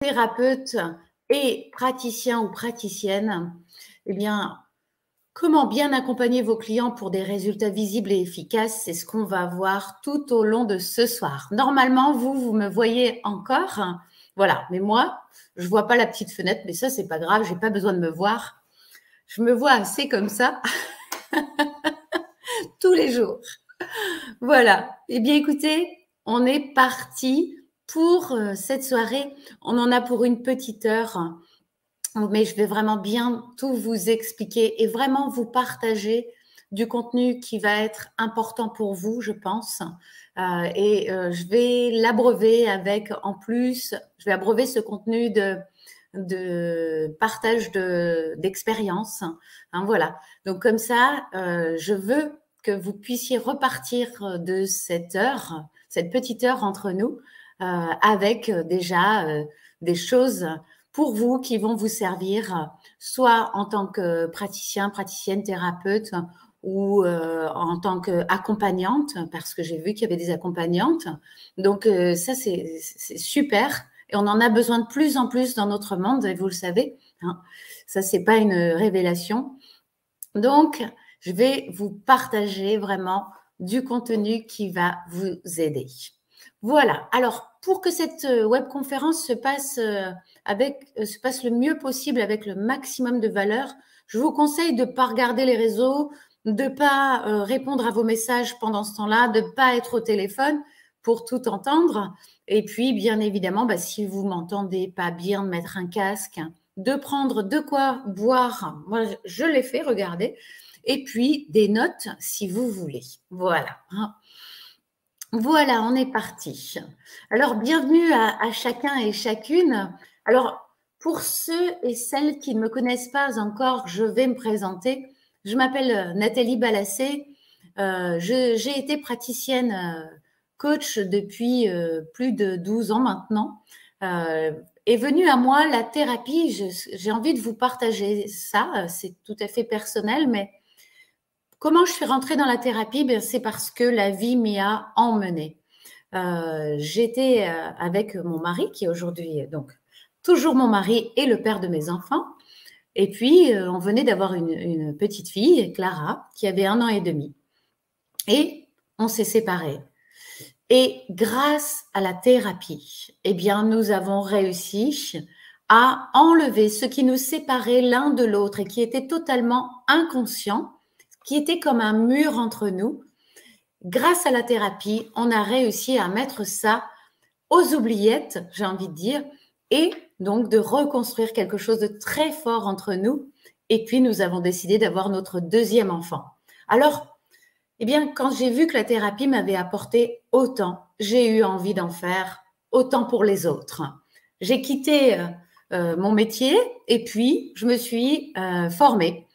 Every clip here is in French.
thérapeute et praticien ou praticienne, eh bien, comment bien accompagner vos clients pour des résultats visibles et efficaces, c'est ce qu'on va voir tout au long de ce soir. Normalement, vous, vous me voyez encore. Voilà, mais moi, je ne vois pas la petite fenêtre, mais ça, c'est pas grave, j'ai pas besoin de me voir. Je me vois assez comme ça tous les jours. Voilà. Eh bien, écoutez, on est parti pour euh, cette soirée. On en a pour une petite heure, mais je vais vraiment bien tout vous expliquer et vraiment vous partager du contenu qui va être important pour vous, je pense. Euh, et euh, je vais l'abreuver avec, en plus, je vais abreuver ce contenu de, de partage d'expérience. hein, voilà. Donc comme ça, je veux que vous puissiez repartir de cette heure, cette petite heure entre nous, avec euh, déjà euh, des choses pour vous qui vont vous servir, soit en tant que praticien, praticienne, thérapeute ou en tant qu'accompagnante, parce que j'ai vu qu'il y avait des accompagnantes. Donc ça, c'est super. Et on en a besoin de plus en plus dans notre monde, et vous le savez. Hein. Ça, c'est pas une révélation. Donc, je vais vous partager vraiment du contenu qui va vous aider. Voilà. Alors, pour que cette euh, webconférence se passe euh, avec, euh, se passe le mieux possible avec le maximum de valeur, je vous conseille de ne pas regarder les réseaux, de ne pas répondre à vos messages pendant ce temps-là, de ne pas être au téléphone pour tout entendre. Et puis, bien évidemment, bah, si vous m'entendez pas bien, de mettre un casque, de prendre de quoi boire. Moi, je l'ai fait, regardez. Et puis, des notes si vous voulez. Voilà. Voilà, on est parti. Alors, bienvenue à, chacun et chacune. Alors, pour ceux et celles qui ne me connaissent pas encore, je vais me présenter. Je m'appelle euh, Nathalie Balassé. Euh, j'ai été praticienne euh, coach depuis plus de 12 ans maintenant. est venue à moi la thérapie. J'ai envie de vous partager ça. C'est tout à fait personnel, mais Comment je suis rentrée dans la thérapie? Ben, C'est parce que la vie m'y a emmenée. Euh, j'étais euh, avec mon mari, qui est aujourd'hui donc toujours mon mari et le père de mes enfants. Et puis, euh, on venait d'avoir une, petite fille, Clara, qui avait un an et demi. Et on s'est séparés. Et grâce à la thérapie, eh bien, nous avons réussi à enlever ce qui nous séparait l'un de l'autre et qui était totalement inconscient qui était comme un mur entre nous. Grâce à la thérapie, on a réussi à mettre ça aux oubliettes, j'ai envie de dire, et donc de reconstruire quelque chose de très fort entre nous. Et puis, nous avons décidé d'avoir notre deuxième enfant. Alors, eh bien, quand j'ai vu que la thérapie m'avait apporté autant, j'ai eu envie d'en faire autant pour les autres. J'ai quitté euh, euh, mon métier et puis je me suis euh, formée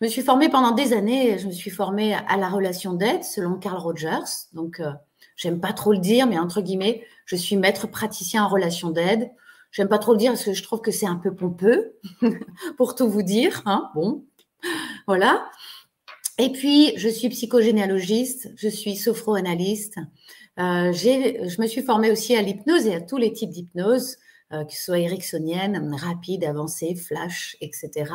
je me suis formée pendant des années, je me suis formée à la relation d'aide selon Carl Rogers. Donc, euh, j'aime pas trop le dire, mais entre guillemets, je suis maître praticien en relation d'aide. J'aime pas trop le dire parce que je trouve que c'est un peu pompeux, pour tout vous dire. Hein. Bon, voilà. Et puis, je suis psychogénéalogiste, je suis sophroanalyste. Euh, je me suis formée aussi à l'hypnose et à tous les types d'hypnose, euh, que ce soit ericksonienne, rapide, avancée, flash, etc.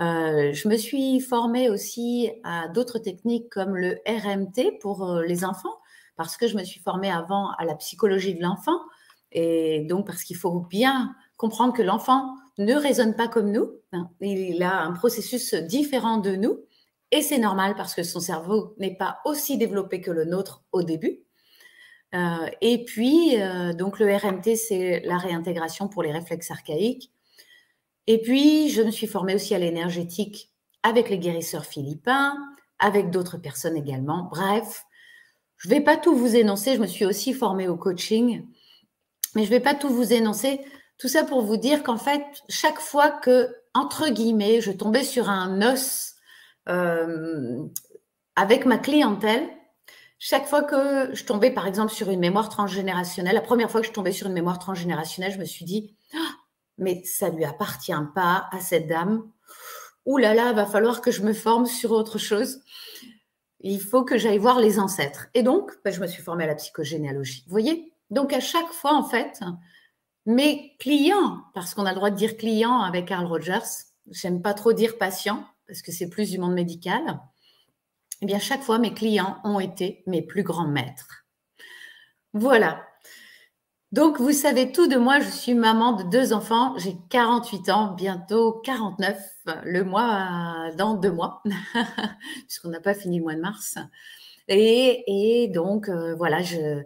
Euh, je me suis formée aussi à d'autres techniques comme le RMT pour euh, les enfants, parce que je me suis formée avant à la psychologie de l'enfant, et donc parce qu'il faut bien comprendre que l'enfant ne raisonne pas comme nous, hein. il a un processus différent de nous, et c'est normal parce que son cerveau n'est pas aussi développé que le nôtre au début. Euh, et puis, donc le RMT, c'est la réintégration pour les réflexes archaïques. Et puis, je me suis formée aussi à l'énergétique avec les guérisseurs philippins, avec d'autres personnes également. Bref, je ne vais pas tout vous énoncer. Je me suis aussi formée au coaching, mais je ne vais pas tout vous énoncer. Tout ça pour vous dire qu'en fait, chaque fois que, entre guillemets, je tombais sur un os euh, avec ma clientèle, chaque fois que je tombais, par exemple, sur une mémoire transgénérationnelle, la première fois que je tombais sur une mémoire transgénérationnelle, je me suis dit, mais ça ne lui appartient pas à cette dame. Ouh là là, va falloir que je me forme sur autre chose. Il faut que j'aille voir les ancêtres. Et donc, ben, je me suis formée à la psychogénéalogie. Vous voyez? Donc, à chaque fois, en fait, mes clients, parce qu'on a le droit de dire client avec Carl Rogers, j'aime pas trop dire patient parce que c'est plus du monde médical, eh bien chaque fois mes clients ont été mes plus grands maîtres. Voilà. Donc vous savez tout de moi, je suis maman de deux enfants, j'ai 48 ans, bientôt 49 le mois dans deux mois, puisqu'on n'a pas fini le mois de mars. Et, donc euh, voilà, je,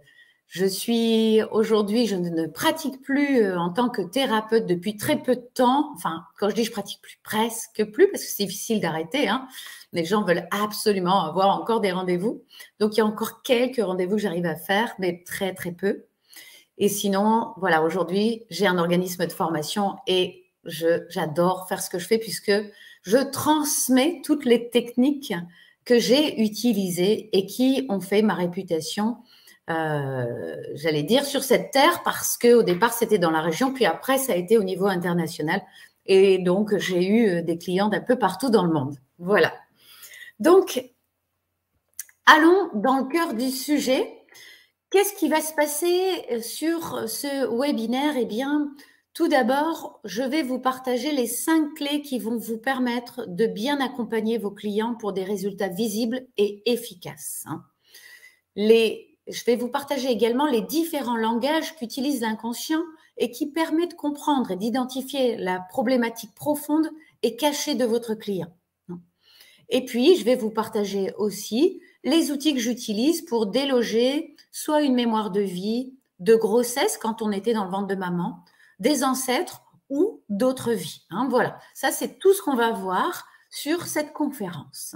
je suis aujourd'hui, je ne pratique plus euh, en tant que thérapeute depuis très peu de temps. Enfin, quand je dis je pratique plus, presque plus, parce que c'est difficile d'arrêter. Hein. Les gens veulent absolument avoir encore des rendez-vous. Donc, il y a encore quelques rendez-vous que j'arrive à faire, mais très, très peu. Et sinon, voilà, aujourd'hui, j'ai un organisme de formation et j'adore faire ce que je fais puisque je transmets toutes les techniques que j'ai utilisées et qui ont fait ma réputation euh, j'allais dire, sur cette terre parce que au départ c'était dans la région, puis après ça a été au niveau international. Et donc j'ai eu euh, des clients d'un peu partout dans le monde. Voilà. Donc, allons dans le cœur du sujet. Qu'est-ce qui va se passer euh, sur ce webinaire? Eh bien, tout d'abord, je vais vous partager les cinq clés qui vont vous permettre de bien accompagner vos clients pour des résultats visibles et efficaces. Hein. Je vais vous partager également les différents langages qu'utilise l'inconscient et qui permettent de comprendre et d'identifier la problématique profonde et cachée de votre client. Et puis, je vais vous partager aussi les outils que j'utilise pour déloger soit une mémoire de vie, de grossesse quand on était dans le ventre de maman, des ancêtres ou d'autres vies. Hein. voilà, ça c'est tout ce qu'on va voir sur cette conférence.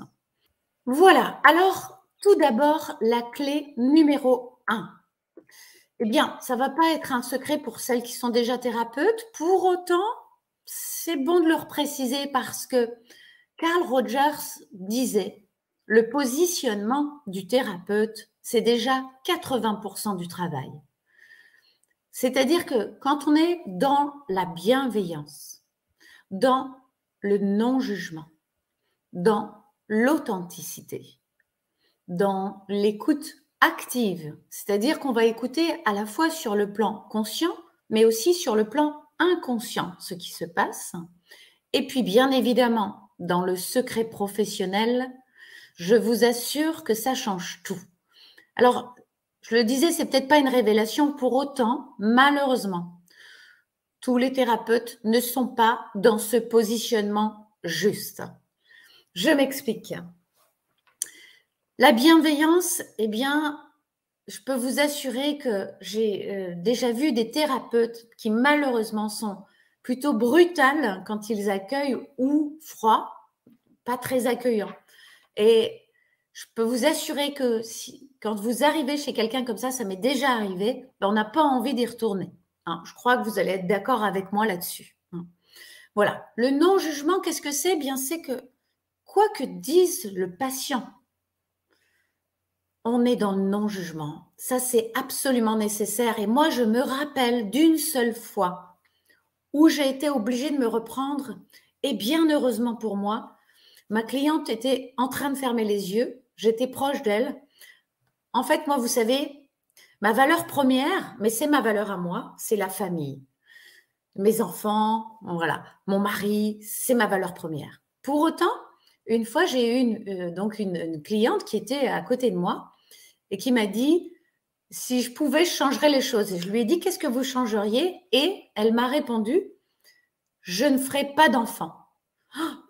Voilà, alors tout d'abord, la clé numéro un. Eh bien, ça ne va pas être un secret pour celles qui sont déjà thérapeutes. Pour autant, c'est bon de leur préciser parce que Carl Rogers disait le positionnement du thérapeute, c'est déjà 80% du travail. C'est-à-dire que quand on est dans la bienveillance, dans le non-jugement, dans l'authenticité, dans l'écoute active, c'est-à-dire qu'on va écouter à la fois sur le plan conscient, mais aussi sur le plan inconscient ce qui se passe. Et puis, bien évidemment, dans le secret professionnel, je vous assure que ça change tout. Alors, je le disais, c'est peut-être pas une révélation pour autant, malheureusement, tous les thérapeutes ne sont pas dans ce positionnement juste. Je m'explique. La bienveillance, eh bien, je peux vous assurer que j'ai euh, déjà vu des thérapeutes qui malheureusement sont plutôt brutales quand ils accueillent ou froids, pas très accueillants. Et je peux vous assurer que si, quand vous arrivez chez quelqu'un comme ça, ça m'est déjà arrivé, ben, on n'a pas envie d'y retourner. Hein. Je crois que vous allez être d'accord avec moi là-dessus. Hein. Voilà. Le non-jugement, qu'est-ce que c'est? Bien, c'est que quoi que dise le patient, on est dans le non-jugement. Ça, c'est absolument nécessaire. Et moi, je me rappelle d'une seule fois où j'ai été obligée de me reprendre. Et bien heureusement pour moi, ma cliente était en train de fermer les yeux. J'étais proche d'elle. En fait, moi, vous savez, ma valeur première, mais c'est ma valeur à moi, c'est la famille. Mes enfants, voilà, mon mari, c'est ma valeur première. Pour autant, une fois, j'ai eu une, euh, donc une, cliente qui était à côté de moi et qui m'a dit si je pouvais, je changerais les choses. Et je lui ai dit qu'est-ce que vous changeriez? Et elle m'a répondu je ne ferai pas d'enfant.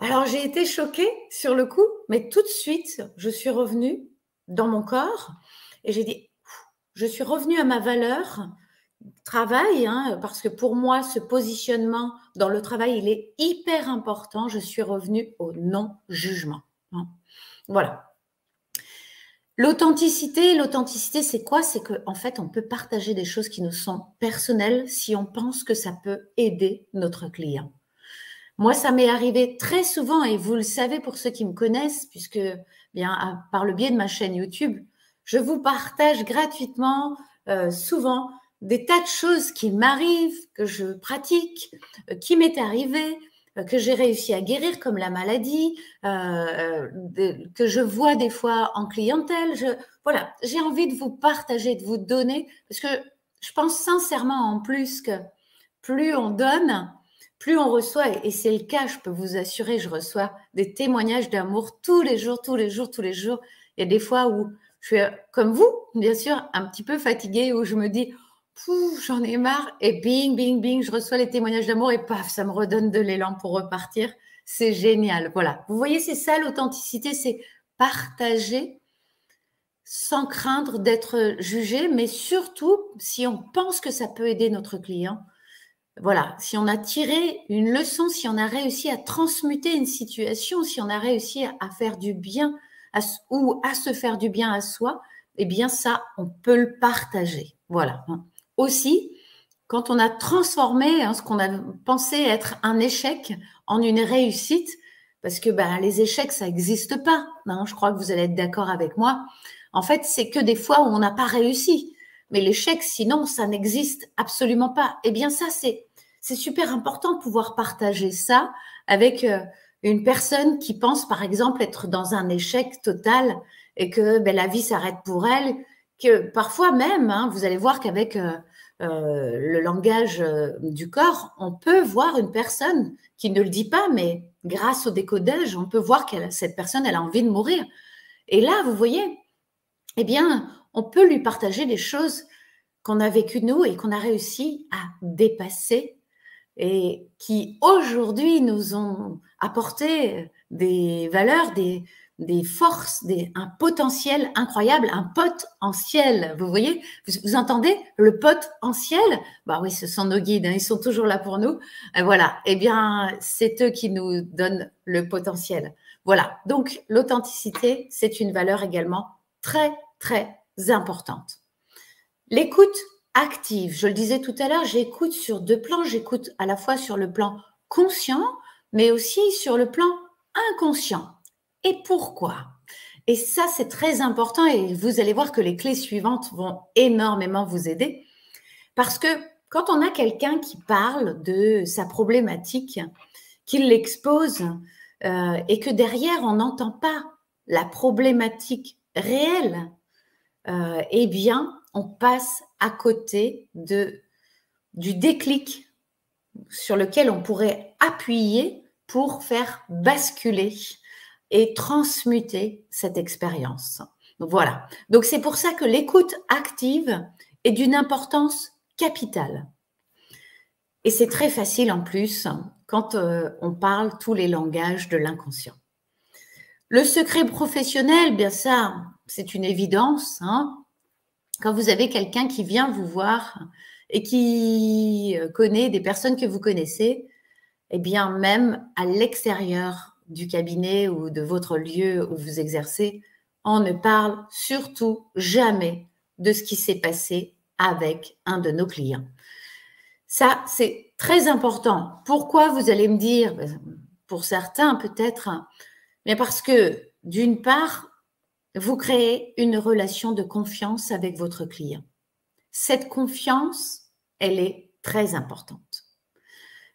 Alors j'ai été choquée sur le coup, mais tout de suite, je suis revenue dans mon corps et j'ai dit je suis revenue à ma valeur travail, hein, parce que pour moi, ce positionnement dans le travail, il est hyper important. Je suis revenue au non-jugement. Hein. Voilà. L'authenticité, l'authenticité, c'est quoi? C'est qu'en en fait, on peut partager des choses qui nous sont personnelles si on pense que ça peut aider notre client. Moi, ça m'est arrivé très souvent, et vous le savez pour ceux qui me connaissent, puisque bien par le biais de ma chaîne YouTube, je vous partage gratuitement, euh, souvent, des tas de choses qui m'arrivent, que je pratique, euh, qui m'est arrivé, euh, que j'ai réussi à guérir, comme la maladie, que je vois des fois en clientèle. Voilà, j'ai envie de vous partager, de vous donner, parce que je pense sincèrement en plus que plus on donne, plus on reçoit, et c'est le cas, je peux vous assurer, je reçois des témoignages d'amour tous les jours, tous les jours, tous les jours. Il y a des fois où je suis comme vous, bien sûr, un petit peu fatiguée, où je me dis, j'en ai marre, et bing, bing, bing, je reçois les témoignages d'amour, et paf, ça me redonne de l'élan pour repartir. C'est génial. Voilà. Vous voyez, c'est ça l'authenticité, c'est partager sans craindre d'être jugé, mais surtout si on pense que ça peut aider notre client. Voilà, si on a tiré une leçon, si on a réussi à transmuter une situation, si on a réussi à faire du bien ou à se faire du bien à soi, eh bien ça, on peut le partager. Voilà. Aussi, quand on a transformé hein, ce qu'on a pensé être un échec en une réussite, parce que ben, les échecs, ça n'existe pas. Hein, je crois que vous allez être d'accord avec moi. En fait, c'est que des fois où on n'a pas réussi. Mais l'échec, sinon, ça n'existe absolument pas. Eh bien, ça, c'est, c'est super important de pouvoir partager ça avec euh, une personne qui pense, par exemple, être dans un échec total et que ben, la vie s'arrête pour elle. Que parfois même, hein, vous allez voir qu'avec euh, euh, le langage du corps, on peut voir une personne qui ne le dit pas, mais grâce au décodage, on peut voir que cette personne, elle a envie de mourir. Et là, vous voyez, eh bien, on peut lui partager des choses qu'on a vécues nous et qu'on a réussi à dépasser et qui aujourd'hui nous ont apporté des valeurs, des, des forces, un potentiel incroyable, un potentiel. Vous voyez, vous, entendez le potentiel Bah oui, ce sont nos guides, hein, ils sont toujours là pour nous. voilà, eh bien, c'est eux qui nous donnent le potentiel. Voilà, donc l'authenticité, c'est une valeur également très très importante. L'écoute active, je le disais tout à l'heure, j'écoute sur deux plans. J'écoute à la fois sur le plan conscient, mais aussi sur le plan inconscient. Et pourquoi? Et ça, c'est très important et vous allez voir que les clés suivantes vont énormément vous aider. Parce que quand on a quelqu'un qui parle de sa problématique, qu'il l'expose euh, et que derrière, on n'entend pas la problématique réelle euh, eh bien, on passe à côté du déclic sur lequel on pourrait appuyer pour faire basculer et transmuter cette expérience. Voilà. Donc c'est pour ça que l'écoute active est d'une importance capitale. Et c'est très facile en plus quand euh, on parle tous les langages de l'inconscient. Le secret professionnel, bien ça, c'est une évidence. Hein. Quand vous avez quelqu'un qui vient vous voir et qui euh, connaît des personnes que vous connaissez, eh bien, même à l'extérieur du cabinet ou de votre lieu où vous exercez, on ne parle surtout jamais de ce qui s'est passé avec un de nos clients. Ça, c'est très important. Pourquoi vous allez me dire, ben, pour certains peut-être, mais parce que d'une part, vous créez une relation de confiance avec votre client. Cette confiance, elle est très importante.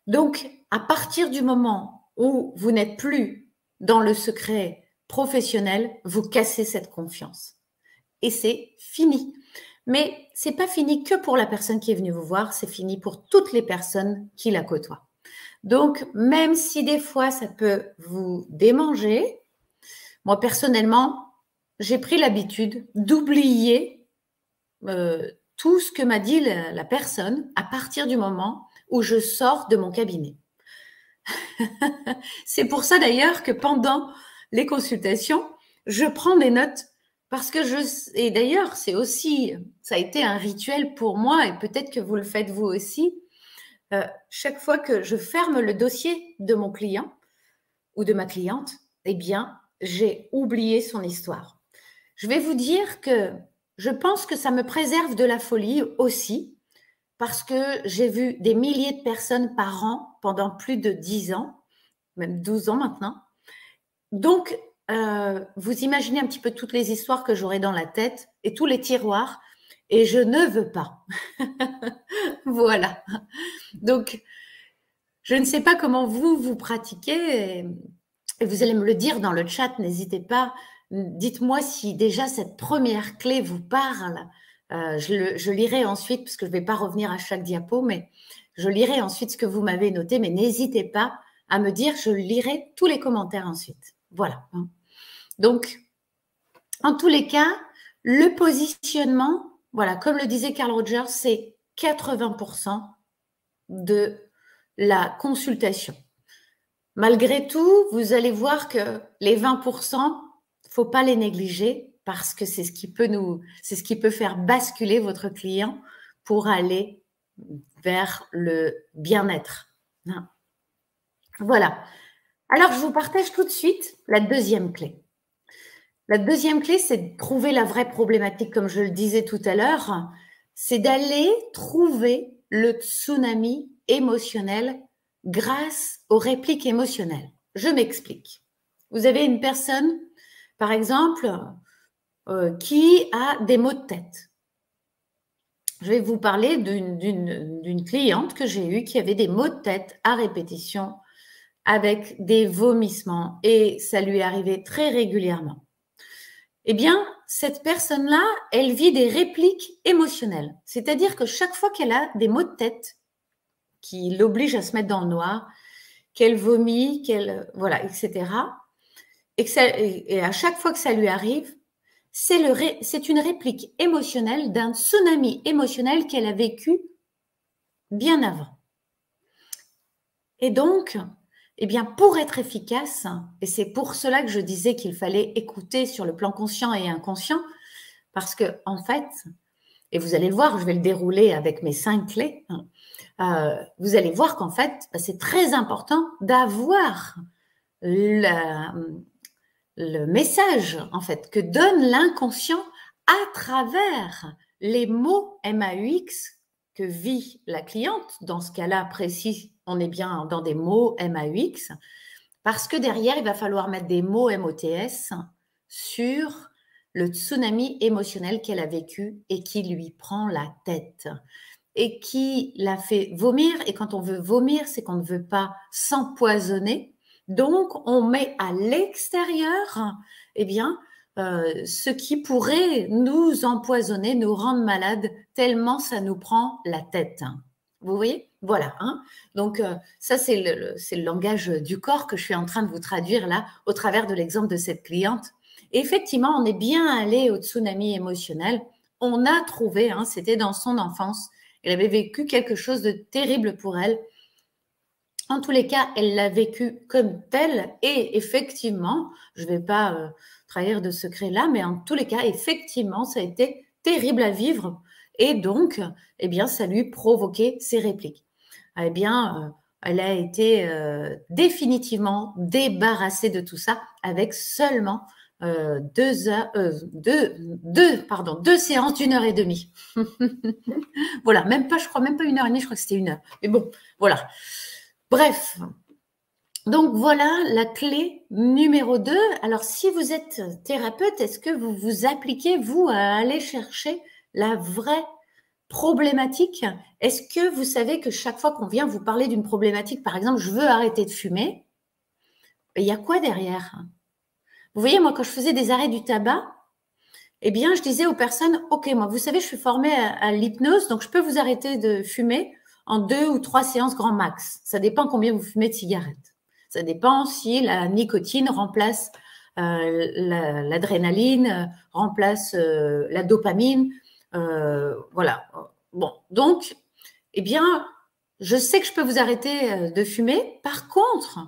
Donc, à partir du moment où vous n'êtes plus dans le secret professionnel, vous cassez cette confiance. Et c'est fini. Mais c'est pas fini que pour la personne qui est venue vous voir, c'est fini pour toutes les personnes qui la côtoient. Donc, même si des fois ça peut vous démanger, moi personnellement, j'ai pris l'habitude d'oublier euh, tout ce que m'a dit la, personne à partir du moment où je sors de mon cabinet. c'est pour ça d'ailleurs que pendant les consultations, je prends des notes parce que je et d'ailleurs c'est aussi ça a été un rituel pour moi et peut-être que vous le faites vous aussi. Euh, chaque fois que je ferme le dossier de mon client ou de ma cliente, eh bien j'ai oublié son histoire. Je vais vous dire que je pense que ça me préserve de la folie aussi, parce que j'ai vu des milliers de personnes par an pendant plus de 10 ans, même 12 ans maintenant. Donc, euh, vous imaginez un petit peu toutes les histoires que j'aurai dans la tête et tous les tiroirs, et je ne veux pas. voilà. Donc, je ne sais pas comment vous, vous pratiquez, et, et vous allez me le dire dans le chat, n'hésitez pas Dites-moi si déjà cette première clé vous parle. Euh, je, lirai ensuite, parce que je ne vais pas revenir à chaque diapo, mais Je lirai ensuite ce que vous m'avez noté, mais n'hésitez pas à me dire, je lirai tous les commentaires ensuite. Voilà. Hein. Donc, en tous les cas, le positionnement, voilà, comme le disait Carl Rogers, c'est 80% de la consultation. Malgré tout, vous allez voir que les 20%, faut pas les négliger parce que c'est ce qui peut nous, c'est ce qui peut faire basculer votre client pour aller vers le bien-être. Hein. Voilà. Alors, je vous partage tout de suite la deuxième clé. La deuxième clé, c'est de trouver la vraie problématique, comme je le disais tout à l'heure. C'est d'aller trouver le tsunami émotionnel grâce aux répliques émotionnelles. Je m'explique. Vous avez une personne, par exemple, euh, qui a des maux de tête? Je vais vous parler d'une cliente que j'ai eue qui avait des maux de tête à répétition avec des vomissements et ça lui arrivait très régulièrement. Eh bien, cette personne-là, elle vit des répliques émotionnelles. C'est-à-dire que chaque fois qu'elle a des maux de tête qui l'obligent à se mettre dans le noir, qu'elle vomit, qu'elle, voilà, etc. Et, à chaque fois que ça lui arrive, c'est une réplique émotionnelle d'un tsunami émotionnel qu'elle a vécu bien avant. Et donc, eh bien, pour être efficace, et c'est pour cela que je disais qu'il fallait écouter sur le plan conscient et inconscient, parce que en fait, et vous allez le voir, je vais le dérouler avec mes cinq clés. Hein, euh, vous allez voir qu'en fait, c'est très important d'avoir le, le message en fait que donne l'inconscient à travers les mots MAUX que vit la cliente. Dans ce cas-là précis, on est bien dans des mots MAUX, parce que derrière, il va falloir mettre des mots MOTS sur le tsunami émotionnel qu'elle a vécu et qui lui prend la tête et qui la fait vomir. Et quand on veut vomir, c'est qu'on ne veut pas s'empoisonner. Donc, on met à l'extérieur, eh bien, euh, ce qui pourrait nous empoisonner, nous rendre malades, tellement ça nous prend la tête. Vous voyez? Voilà. Hein Donc, euh, ça, c'est le, le, langage du corps que je suis en train de vous traduire là, au travers de l'exemple de cette cliente. effectivement, on est bien allé au tsunami émotionnel. On a trouvé, hein, c'était dans son enfance, elle avait vécu quelque chose de terrible pour elle. En tous les cas, elle l'a vécu comme tel. Et effectivement, je ne vais pas euh, trahir de secret là, mais en tous les cas, effectivement, ça a été terrible à vivre et donc, eh bien, ça lui provoquait ces répliques. Eh bien, euh, elle a été euh, définitivement débarrassée de tout ça avec seulement deux, heures, deux, pardon, deux séances d'une heure et demie. voilà, même pas, je crois, même pas une heure et demie, je crois que c'était une heure. Mais bon, voilà. Bref. Donc voilà la clé numéro 2. Alors si vous êtes thérapeute, est-ce que vous vous appliquez, vous, à aller chercher la vraie problématique? Est-ce que vous savez que chaque fois qu'on vient vous parler d'une problématique, par exemple, je veux arrêter de fumer, il y a quoi derrière? Vous voyez, moi, quand je faisais des arrêts du tabac, eh bien, je disais aux personnes, OK, moi, vous savez, je suis formée à, l'hypnose, donc je peux vous arrêter de fumer en deux ou trois séances grand max. Ça dépend combien vous fumez de cigarettes. Ça dépend si la nicotine remplace euh, l'adrénaline, euh, remplace euh, la dopamine, voilà. Bon, donc, eh bien, je sais que je peux vous arrêter de fumer. Par contre,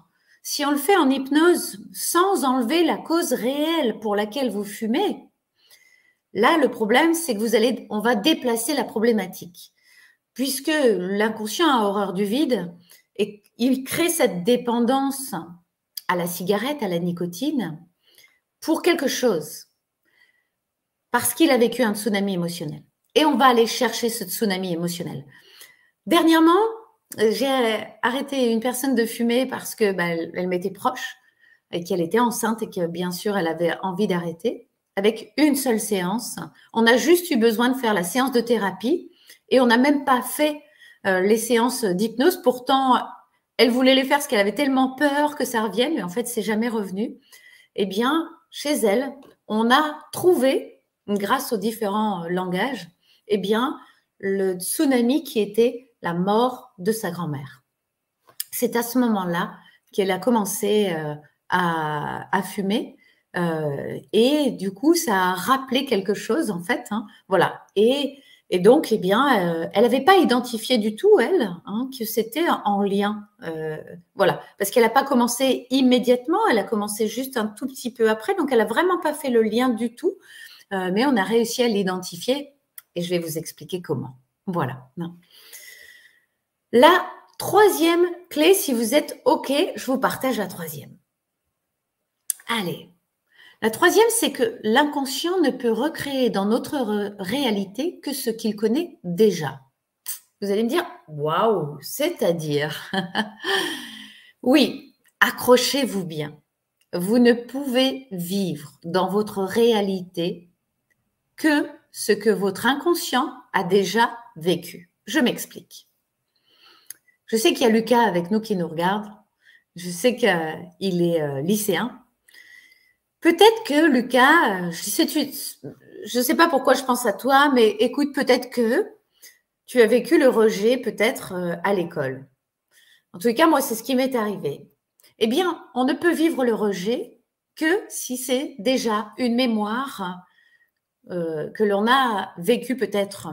si on le fait en hypnose sans enlever la cause réelle pour laquelle vous fumez, là, le problème, c'est que vous allez, on va déplacer la problématique. Puisque l'inconscient a horreur du vide et il crée cette dépendance à la cigarette, à la nicotine, pour quelque chose parce qu'il a vécu un tsunami émotionnel. Et on va aller chercher ce tsunami émotionnel. Dernièrement, j'ai arrêté une personne de fumer parce que bah, elle, m'était proche et qu'elle était enceinte et que bien sûr elle avait envie d'arrêter. Avec une seule séance, on a juste eu besoin de faire la séance de thérapie et on n'a même pas fait euh, les séances d'hypnose. Pourtant, elle voulait les faire parce qu'elle avait tellement peur que ça revienne, mais en fait, c'est jamais revenu. Eh bien, chez elle, on a trouvé grâce aux différents euh, langages, eh bien, le tsunami qui était la mort de sa grand-mère. C'est à ce moment-là qu'elle a commencé euh, à, fumer. Et du coup, ça a rappelé quelque chose, en fait. Hein. voilà. Et, donc, eh bien, euh, elle n'avait pas identifié du tout, elle, hein, que c'était en lien. voilà. Parce qu'elle n'a pas commencé immédiatement, elle a commencé juste un tout petit peu après. Donc, elle n'a vraiment pas fait le lien du tout. mais on a réussi à l'identifier. Et je vais vous expliquer comment. Voilà. La troisième clé, si vous êtes OK, je vous partage la troisième. Allez. La troisième, c'est que l'inconscient ne peut recréer dans notre réalité que ce qu'il connaît déjà. Vous allez me dire, waouh, c'est-à-dire Oui, accrochez-vous bien. Vous ne pouvez vivre dans votre réalité que ce que votre inconscient a déjà vécu. Je m'explique. Je sais qu'il y a Lucas avec nous qui nous regarde. Je sais qu'il est euh, lycéen. Peut-être que Lucas, euh, je ne sais, pas pourquoi je pense à toi, mais écoute, peut-être que tu as vécu le rejet peut-être euh, à l'école. En tout cas, moi, c'est ce qui m'est arrivé. Eh bien, on ne peut vivre le rejet que si c'est déjà une mémoire que l'on a vécue peut-être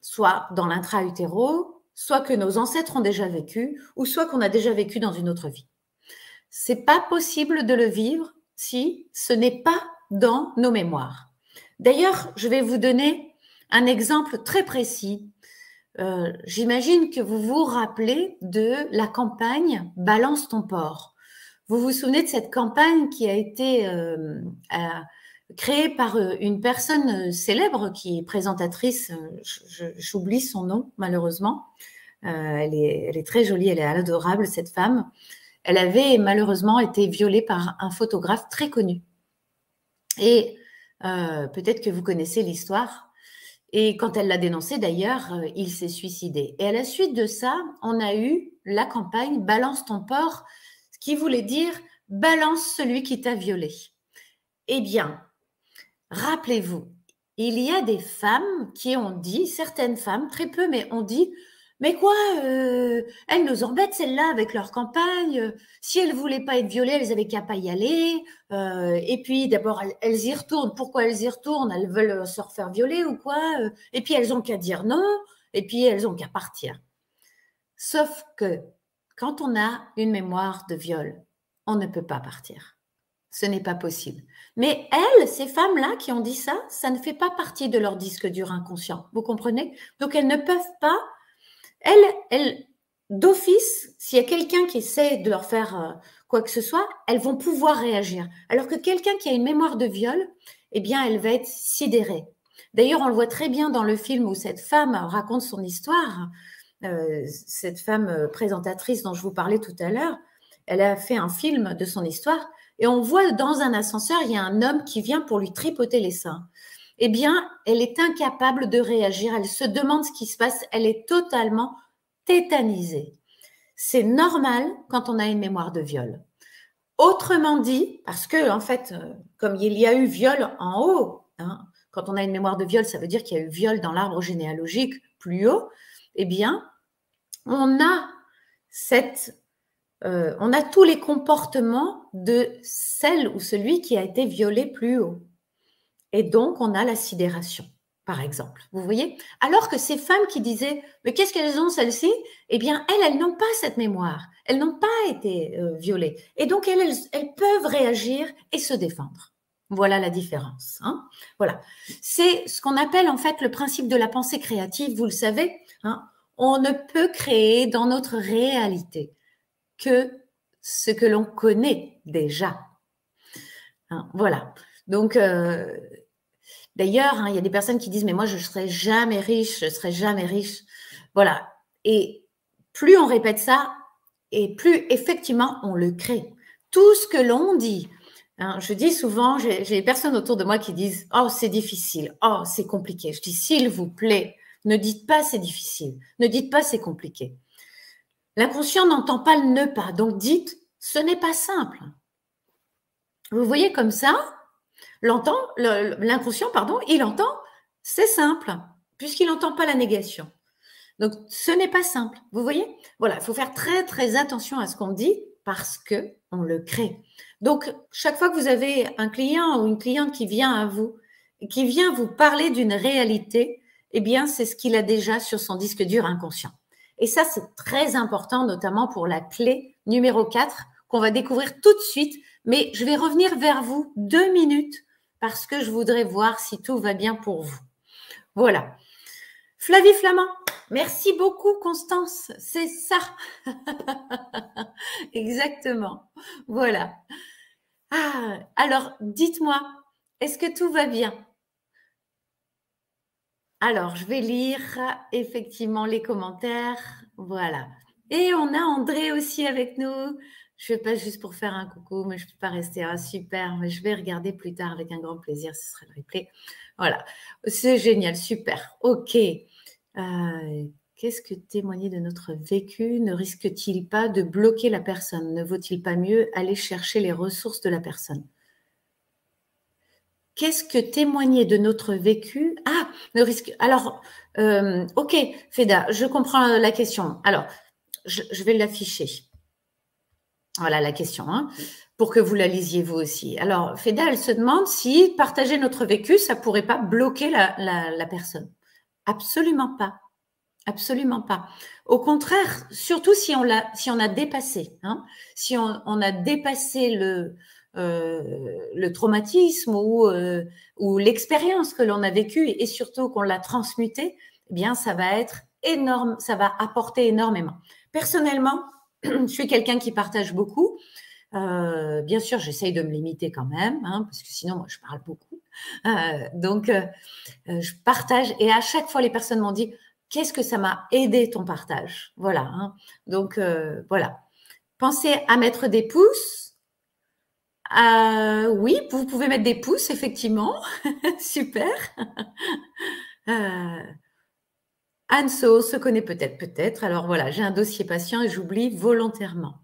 soit dans l'intra-utéro, soit que nos ancêtres ont déjà vécu, ou soit qu'on a déjà vécu dans une autre vie. C'est pas possible de le vivre si ce n'est pas dans nos mémoires. D'ailleurs, je vais vous donner un exemple très précis. Euh, j'imagine que vous vous rappelez de la campagne Balance ton porc. Vous vous souvenez de cette campagne qui a été euh, créée par euh, une personne célèbre qui est présentatrice, j'oublie son nom malheureusement, elle, est, très jolie, elle est adorable, cette femme. Elle avait malheureusement été violée par un photographe très connu. Et euh, peut-être que vous connaissez l'histoire. Et quand elle l'a dénoncé, d'ailleurs, euh, il s'est suicidé. Et à la suite de ça, on a eu la campagne Balance ton porc, ce qui voulait dire Balance celui qui t'a violé. Eh bien, rappelez-vous, il y a des femmes qui ont dit, certaines femmes, très peu, mais ont dit mais quoi, euh, elles nous embêtent celles-là avec leur campagne. Si elles voulaient pas être violées, elles avaient qu'à pas y aller. Euh, et puis d'abord, elles, y retournent. Pourquoi elles y retournent? Elles veulent se refaire violer ou quoi? Et puis elles ont qu'à dire non. Et puis elles ont qu'à partir. Sauf que quand on a une mémoire de viol, on ne peut pas partir. Ce n'est pas possible. Mais elles, ces femmes-là qui ont dit ça, ça ne fait pas partie de leur disque dur inconscient. Vous comprenez? Donc elles ne peuvent pas elles, elles d'office, s'il y a quelqu'un qui essaie de leur faire euh, quoi que ce soit, elles vont pouvoir réagir. Alors que quelqu'un qui a une mémoire de viol, eh bien, elle va être sidérée. D'ailleurs, on le voit très bien dans le film où cette femme raconte son histoire. Euh, cette femme euh, présentatrice dont je vous parlais tout à l'heure, elle a fait un film de son histoire et on voit dans un ascenseur, il y a un homme qui vient pour lui tripoter les seins eh bien, elle est incapable de réagir, elle se demande ce qui se passe, elle est totalement tétanisée. C'est normal quand on a une mémoire de viol. Autrement dit, parce que en fait, euh, comme il y a eu viol en haut, hein, quand on a une mémoire de viol, ça veut dire qu'il y a eu viol dans l'arbre généalogique plus haut, eh bien, on a euh, on a tous les comportements de celle ou celui qui a été violé plus haut. Et donc, on a la sidération, par exemple. Vous voyez? Alors que ces femmes qui disaient, mais qu'est-ce qu'elles ont, celles-ci? Eh bien, elles, elles n'ont pas cette mémoire. Elles n'ont pas été euh, violées. Et donc, elles, elles, peuvent réagir et se défendre. Voilà la différence. Hein voilà. C'est ce qu'on appelle en fait le principe de la pensée créative, vous le savez. Hein on ne peut créer dans notre réalité que ce que l'on connaît déjà. Hein, voilà. Donc, euh, D'ailleurs, hein, il y a des personnes qui disent mais moi je ne serai jamais riche, je ne serai jamais riche. Voilà. Et plus on répète ça, et plus effectivement on le crée. Tout ce que l'on dit, hein, je dis souvent, j'ai des personnes autour de moi qui disent oh c'est difficile, oh c'est compliqué. Je dis s'il vous plaît, ne dites pas c'est difficile, ne dites pas c'est compliqué. L'inconscient n'entend pas le ne pas, donc dites ce n'est pas simple. Vous voyez comme ça, L'entend, l'inconscient, pardon, il entend, c'est simple, puisqu'il n'entend pas la négation. Donc, ce n'est pas simple. Vous voyez? Voilà, il faut faire très, très attention à ce qu'on dit parce que on le crée. Donc, chaque fois que vous avez un client ou une cliente qui vient à vous, qui vient vous parler d'une réalité, eh bien, c'est ce qu'il a déjà sur son disque dur inconscient. Et ça, c'est très important, notamment pour la clé numéro 4 qu'on va découvrir tout de suite. Mais je vais revenir vers vous deux minutes parce que je voudrais voir si tout va bien pour vous. Voilà. Flavie Flamand, merci beaucoup Constance, c'est ça. Exactement. Voilà. Ah, alors dites-moi, est-ce que tout va bien? Alors, je vais lire effectivement les commentaires. Voilà. Et on a André aussi avec nous. Je ne vais pas juste pour faire un coucou, mais je ne peux pas rester. Ah, super, mais je vais regarder plus tard avec un grand plaisir. Ce sera le replay. Voilà, c'est génial, super. Ok. Euh, qu'est-ce que témoigner de notre vécu? Ne risque-t-il pas de bloquer la personne? Ne vaut-il pas mieux aller chercher les ressources de la personne? Qu'est-ce que témoigner de notre vécu? Ah, le risque. Alors, euh, ok, Feda, je comprends la question. Alors, je vais l'afficher. Voilà la question. Hein pour que vous la lisiez vous aussi. Alors, Feda, elle se demande si partager notre vécu, ça pourrait pas bloquer la, personne. Absolument pas. Absolument pas. Au contraire, surtout si on, l'a, si on a dépassé, hein, si on, a dépassé le, euh, le traumatisme ou, euh, ou l'expérience que l'on a vécue et surtout qu'on l'a transmutée, eh bien, ça va être énorme, ça va apporter énormément. Personnellement, je suis quelqu'un qui partage beaucoup. Euh, bien sûr, j'essaye de me limiter quand même, hein, parce que sinon, moi, je parle beaucoup. Euh, donc, euh, je partage et à chaque fois, les personnes m'ont dit Qu'est-ce que ça m'a aidé ton partage? Voilà. Hein. Donc, voilà. Pensez à mettre des pouces. oui, vous pouvez mettre des pouces, effectivement. Super. Anso se connaît peut-être, peut-être. Alors voilà, j'ai un dossier patient et j'oublie volontairement.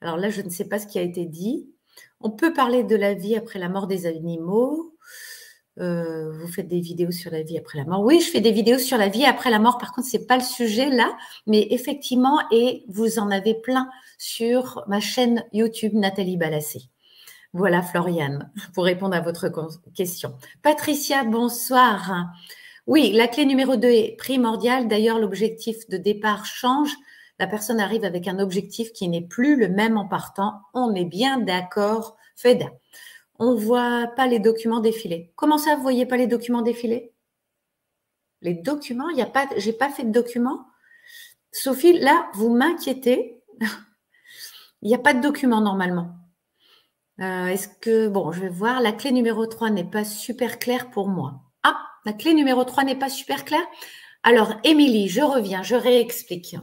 Alors là, je ne sais pas ce qui a été dit. On peut parler de la vie après la mort des animaux. Euh, vous faites des vidéos sur la vie après la mort. Oui, je fais des vidéos sur la vie après la mort. Par contre, ce n'est pas le sujet là, mais effectivement, et vous en avez plein sur ma chaîne YouTube Nathalie Balassé. Voilà, Floriane, pour répondre à votre question. Patricia, bonsoir. Oui, la clé numéro 2 est primordiale. D'ailleurs, l'objectif de départ change la personne arrive avec un objectif qui n'est plus le même en partant. On est bien d'accord, Feda. On ne voit pas les documents défiler. Comment ça, vous ne voyez pas les documents défiler? Les documents, il n'y a pas, j'ai pas fait de documents. Sophie, là, vous m'inquiétez. il n'y a pas de documents normalement. Euh, est-ce que, bon, je vais voir, la clé numéro 3 n'est pas super claire pour moi. Ah, la clé numéro 3 n'est pas super claire Alors, Émilie, je reviens, je réexplique.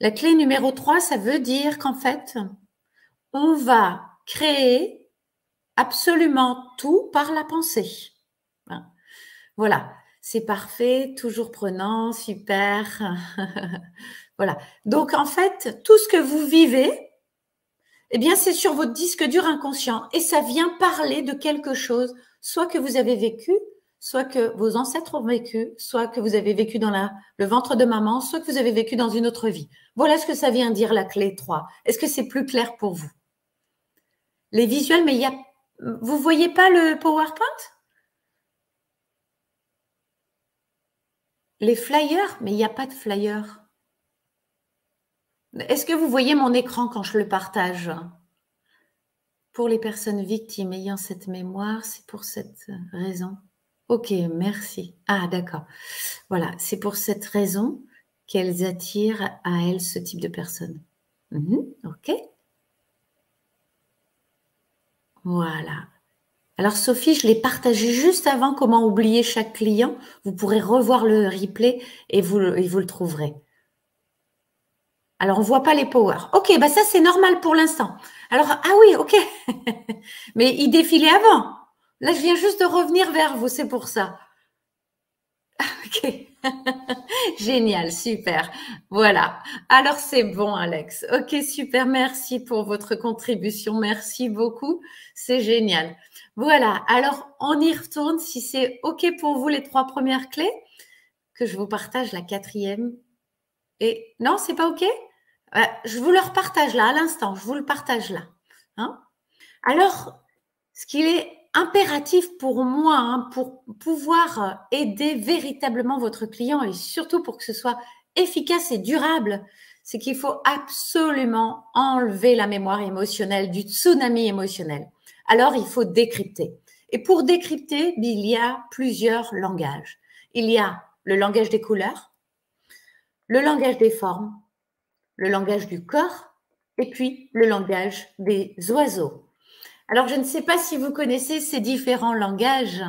La clé numéro 3, ça veut dire qu'en fait, on va créer absolument tout par la pensée. Hein. Voilà, c'est parfait, toujours prenant, super. voilà. Donc en fait, tout ce que vous vivez, eh bien, c'est sur votre disque dur inconscient et ça vient parler de quelque chose, soit que vous avez vécu, soit que vos ancêtres ont vécu, soit que vous avez vécu dans le ventre de maman, soit que vous avez vécu dans une autre vie. Voilà ce que ça vient dire la clé 3. Est-ce que c'est plus clair pour vous? Les visuels, mais il y a... Vous voyez pas le PowerPoint? Les flyers, mais il n'y a pas de flyers. Est-ce que vous voyez mon écran quand je le partage? Pour les personnes victimes ayant cette mémoire, c'est pour cette raison. Ok, merci. Ah, d'accord. Voilà, c'est pour cette raison qu'elles attirent à elles ce type de personnes. Mhm, ok. Voilà. Alors Sophie, je l'ai partagé juste avant comment oublier chaque client. Vous pourrez revoir le replay et vous, le trouverez. Alors, on ne voit pas les powers. Ok, bah ça c'est normal pour l'instant. Alors, ah oui, ok. Mais il défilait avant. Là, je viens juste de revenir vers vous, c'est pour ça. Ok. Génial, super. Voilà. Alors, c'est bon, Alex. Ok, super. Merci pour votre contribution. Merci beaucoup. C'est génial. Voilà. Alors, on y retourne si c'est OK pour vous, les trois premières clés. que je vous partage la quatrième. Et non, c'est pas OK? Euh, Je vous le repartage là, à l'instant. Je vous le partage là. Hein? Alors, ce qu'il est impératif pour moi, hein, pour pouvoir aider véritablement votre client et surtout pour que ce soit efficace et durable, c'est qu'il faut absolument enlever la mémoire émotionnelle du tsunami émotionnel. Alors, il faut décrypter. Et pour décrypter, il y a plusieurs langages. Il y a le langage des couleurs, le langage des formes, le langage du corps et puis le langage des oiseaux. Alors, je ne sais pas si vous connaissez ces différents langages.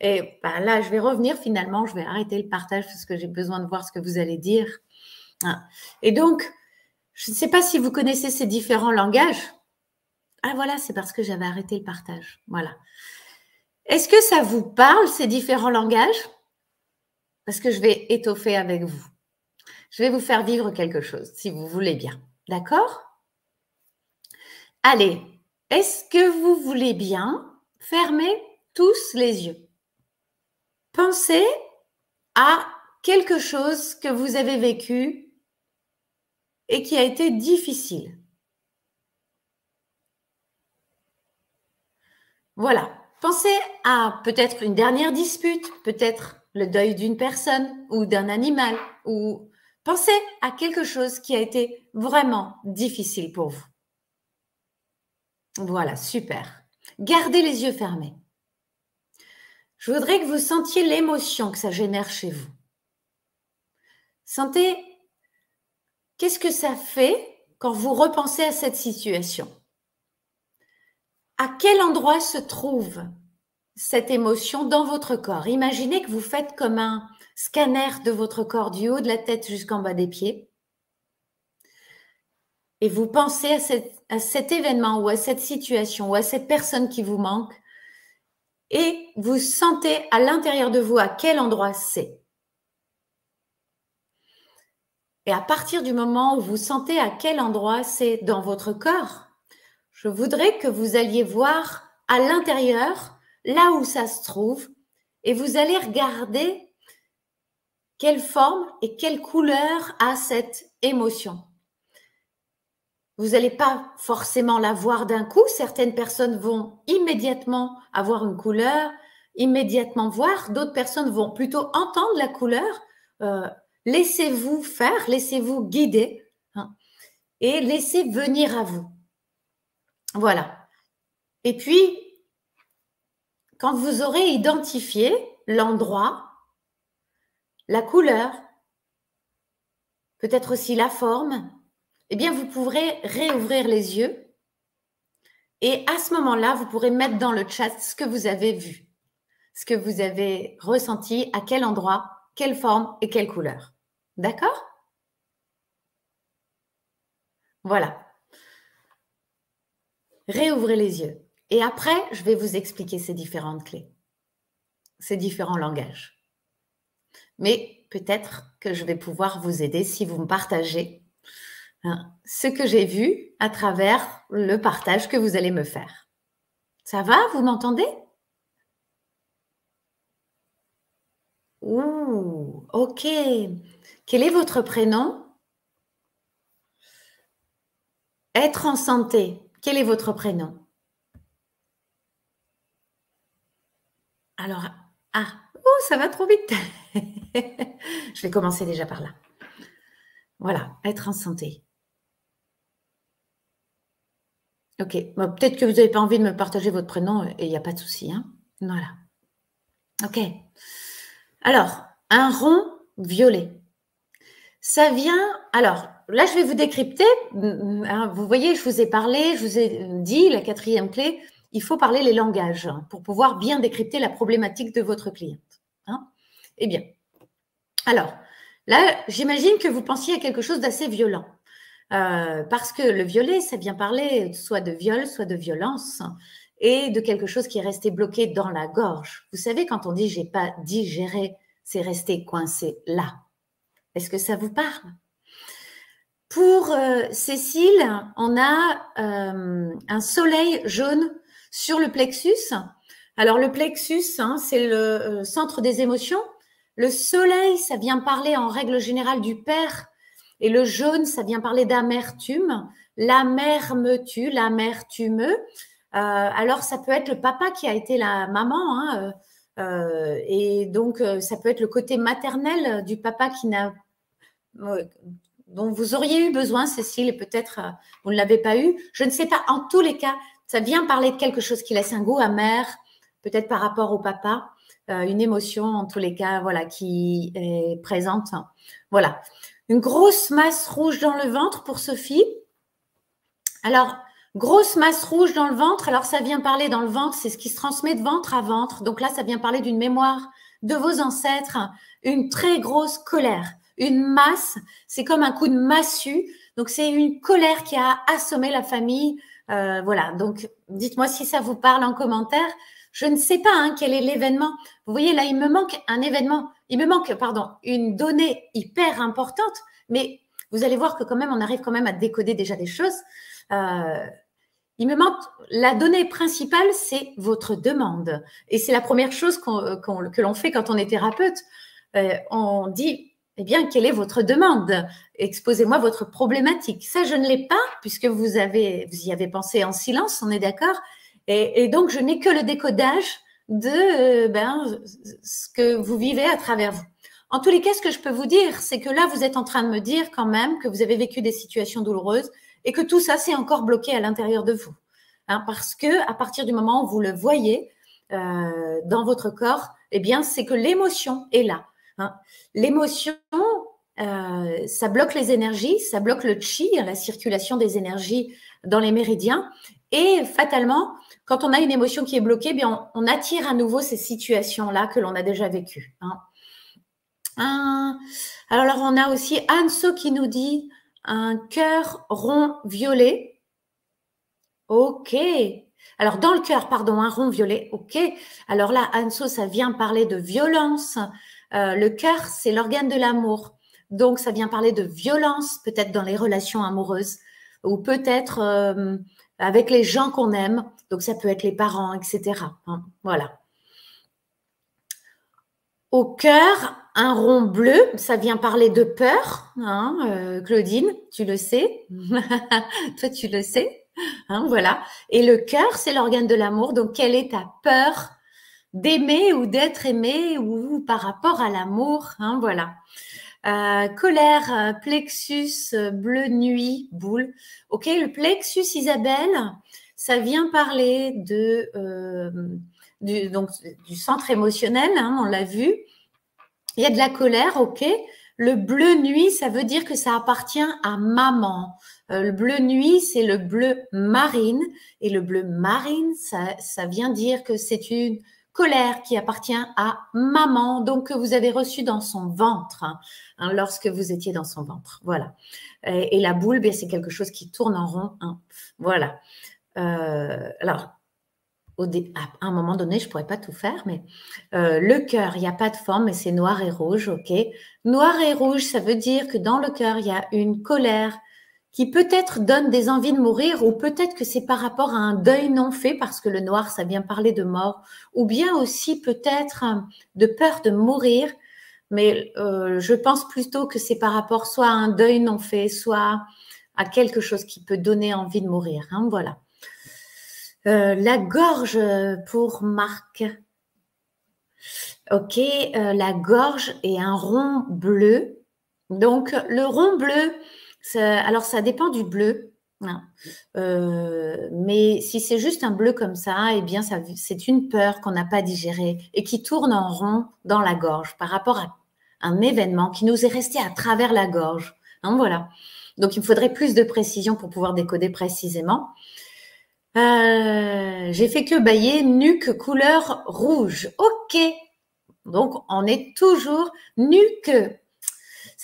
Et ben là, je vais revenir finalement, je vais arrêter le partage parce que j'ai besoin de voir ce que vous allez dire. Ah. Et donc, je ne sais pas si vous connaissez ces différents langages. Ah voilà, c'est parce que j'avais arrêté le partage. Voilà. Est-ce que ça vous parle, ces différents langages? Parce que je vais étoffer avec vous. Je vais vous faire vivre quelque chose, si vous voulez bien. D'accord? Allez, est-ce que vous voulez bien fermer tous les yeux? Pensez à quelque chose que vous avez vécu et qui a été difficile. Voilà. Pensez à peut-être une dernière dispute, peut-être le deuil d'une personne ou d'un animal, ou pensez à quelque chose qui a été vraiment difficile pour vous. Voilà, super. Gardez les yeux fermés. Je voudrais que vous sentiez l'émotion que ça génère chez vous. Sentez qu'est-ce que ça fait quand vous repensez à cette situation? À quel endroit se trouve cette émotion dans votre corps? Imaginez que vous faites comme un scanner de votre corps du haut de la tête jusqu'en bas des pieds. Et vous pensez à, cet événement ou à cette situation ou à cette personne qui vous manque et vous sentez à l'intérieur de vous à quel endroit c'est. Et à partir du moment où vous sentez à quel endroit c'est dans votre corps, je voudrais que vous alliez voir à l'intérieur, là où ça se trouve, et vous allez regarder quelle forme et quelle couleur a cette émotion. Vous n'allez pas forcément la voir d'un coup. Certaines personnes vont immédiatement avoir une couleur, immédiatement voir. D'autres personnes vont plutôt entendre la couleur. Euh, laissez-vous faire, laissez-vous guider hein, et laissez venir à vous. Voilà. Et puis, quand vous aurez identifié l'endroit, la couleur, peut-être aussi la forme, eh bien, vous pourrez réouvrir les yeux et à ce moment-là, vous pourrez mettre dans le chat ce que vous avez vu, ce que vous avez ressenti, à quel endroit, quelle forme et quelle couleur. D'accord? Voilà. Réouvrez les yeux. Et après, je vais vous expliquer ces différentes clés, ces différents langages. Mais peut-être que je vais pouvoir vous aider si vous me partagez ce que j'ai vu à travers le partage que vous allez me faire. Ça va Vous m'entendez? Ouh, ok. Quel est votre prénom? Être en santé. Quel est votre prénom? Alors, ah, oh, ça va trop vite. Je vais commencer déjà par là. Voilà, être en santé. Ok, peut-être que vous n'avez pas envie de me partager votre prénom et il n'y a pas de souci. Hein voilà. Ok. Alors, un rond violet. Ça vient, alors là, je vais vous décrypter. Hein, vous voyez, je vous ai parlé, je vous ai dit, la quatrième clé, il faut parler les langages pour pouvoir bien décrypter la problématique de votre cliente. Hein. eh bien, alors, là, j'imagine que vous pensiez à quelque chose d'assez violent. Euh, parce que le violet, ça vient parler soit de viol, soit de violence, et de quelque chose qui est resté bloqué dans la gorge. Vous savez, quand on dit j'ai pas digéré, c'est resté coincé là. Est-ce que ça vous parle? Pour euh, Cécile, on a euh, un soleil jaune sur le plexus. Alors le plexus, hein, c'est le centre des émotions. Le soleil, ça vient parler en règle générale du père. Et le jaune, ça vient parler d'amertume. La mère me tue, l'amertume. Euh, alors, ça peut être le papa qui a été la maman. Hein, euh, euh, et donc, ça peut être le côté maternel du papa qui n'a, dont vous auriez eu besoin, Cécile, et peut-être vous ne l'avez pas eu. Je ne sais pas. En tous les cas, ça vient parler de quelque chose qui laisse un goût amer, peut-être par rapport au papa, une émotion en tous les cas, voilà, qui est présente. Voilà. Une grosse masse rouge dans le ventre pour Sophie. Alors, grosse masse rouge dans le ventre. Alors, ça vient parler dans le ventre, c'est ce qui se transmet de ventre à ventre. Donc là, ça vient parler d'une mémoire de vos ancêtres, une très grosse colère. Une masse, c'est comme un coup de massue. Donc, c'est une colère qui a assommé la famille. Euh, voilà. Donc, dites-moi si ça vous parle en commentaire. Je ne sais pas hein, quel est l'événement. Vous voyez, là, il me manque un événement. Il me manque, pardon, une donnée hyper importante. Mais vous allez voir que quand même, on arrive quand même à décoder déjà des choses. Euh, il me manque la donnée principale, c'est votre demande. Et c'est la première chose que l'on fait quand on est thérapeute. Euh, on dit, eh bien, quelle est votre demande? Exposez-moi votre problématique. Ça, je ne l'ai pas puisque vous y avez pensé en silence, on est d'accord. Et, donc, je n'ai que le décodage de euh, ben, ce que vous vivez à travers vous. En tous les cas, ce que je peux vous dire, c'est que là, vous êtes en train de me dire quand même que vous avez vécu des situations douloureuses et que tout ça, c'est encore bloqué à l'intérieur de vous. Hein, parce que à partir du moment où vous le voyez euh, dans votre corps, eh bien, c'est que l'émotion est là. Hein. L'émotion, euh, ça bloque les énergies, ça bloque le chi, la circulation des énergies dans les méridiens. Et fatalement, quand on a une émotion qui est bloquée, eh bien, on, attire à nouveau ces situations-là que l'on a déjà vécues. Hein. alors, on a aussi Anso qui nous dit un cœur rond violet. Ok. Alors, dans le cœur, pardon, un rond violet. Ok. Alors là, Anso, ça vient parler de violence. Euh, le cœur, c'est l'organe de l'amour. Donc, ça vient parler de violence, peut-être dans les relations amoureuses, ou peut-être euh, avec les gens qu'on aime. Donc, ça peut être les parents, etc. Hein. voilà. Au cœur, un rond bleu, ça vient parler de peur, hein, euh, Claudine, tu le sais. Toi, tu le sais. Hein, voilà. Et le cœur, c'est l'organe de l'amour. Donc, quelle est ta peur d'aimer ou d'être aimé ou par rapport à l'amour Voilà. Euh, colère, euh, plexus, bleu nuit, boule. Ok, le plexus, Isabelle, ça vient parler de du, donc, du centre émotionnel, hein, on l'a vu. Il y a de la colère, ok. Le bleu nuit, ça veut dire que ça appartient à maman. Euh, le bleu nuit, c'est le bleu marine. Et le bleu marine, ça, ça vient dire que c'est une colère qui appartient à maman, donc que vous avez reçu dans son ventre, hein, hein, lorsque vous étiez dans son ventre. Voilà. Et, la boule, bien, c'est quelque chose qui tourne en rond. Hein. Voilà. Euh, alors, à un moment donné, je ne pourrais pas tout faire, mais euh, le cœur, il n'y a pas de forme, mais c'est noir et rouge, ok Noir et rouge, ça veut dire que dans le cœur, il y a une colère qui peut-être donne des envies de mourir, ou peut-être que c'est par rapport à un deuil non fait, parce que le noir, ça vient parler de mort, ou bien aussi peut-être euh, de peur de mourir, mais euh, je pense plutôt que c'est par rapport soit à un deuil non fait, soit à quelque chose qui peut donner envie de mourir. Hein, voilà. Euh, la gorge pour Marc. Ok, la gorge est un rond bleu. Donc, le rond bleu, alors ça dépend du bleu. Hein. Euh, mais si c'est juste un bleu comme ça, eh bien, c'est une peur qu'on n'a pas digérée et qui tourne en rond dans la gorge par rapport à un événement qui nous est resté à travers la gorge. Hein, voilà. Donc, il me faudrait plus de précision pour pouvoir décoder précisément. Euh, j'ai fait que bailler nuque couleur rouge. Ok. Donc, on est toujours nuque.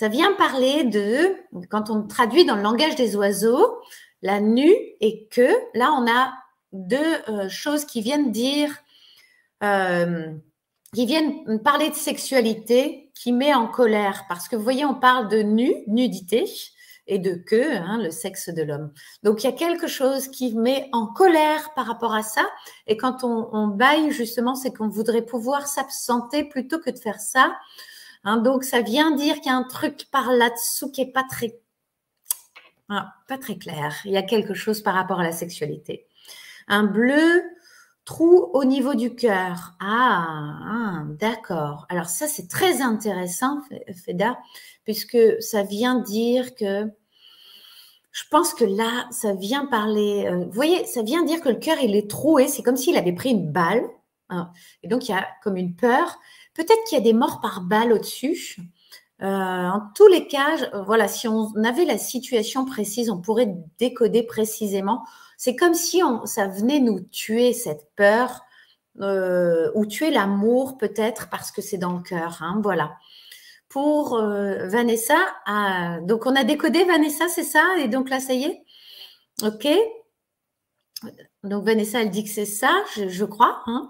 Ça vient parler de, quand on traduit dans le langage des oiseaux, la nu et que. Là, on a deux euh, choses qui viennent dire, euh, qui viennent parler de sexualité, qui met en colère. Parce que vous voyez, on parle de nu, nudité et de que, hein, le sexe de l'homme. Donc il y a quelque chose qui met en colère par rapport à ça. Et quand on, on baille, justement, c'est qu'on voudrait pouvoir s'absenter plutôt que de faire ça. Hein, donc, ça vient dire qu'il y a un truc par là-dessous qui n'est pas très, ah, pas très clair. Il y a quelque chose par rapport à la sexualité. Un bleu, trou au niveau du cœur. Ah, ah d'accord. Alors ça, c'est très intéressant, Feda, puisque ça vient dire que je pense que là, ça vient parler. Euh, vous voyez, ça vient dire que le cœur, il est troué. C'est comme s'il avait pris une balle. Hein. et donc, il y a comme une peur. Peut-être qu'il y a des morts par balle au-dessus. Euh, en tous les cas, voilà, si on avait la situation précise, on pourrait décoder précisément. C'est comme si ça venait nous tuer cette peur euh, ou tuer l'amour peut-être parce que c'est dans le cœur. Hein, voilà pour euh, Vanessa. Ah, donc, on a décodé Vanessa, c'est ça? Et donc là, ça y est? OK. Donc, Vanessa, elle dit que c'est ça, je, crois. Hein.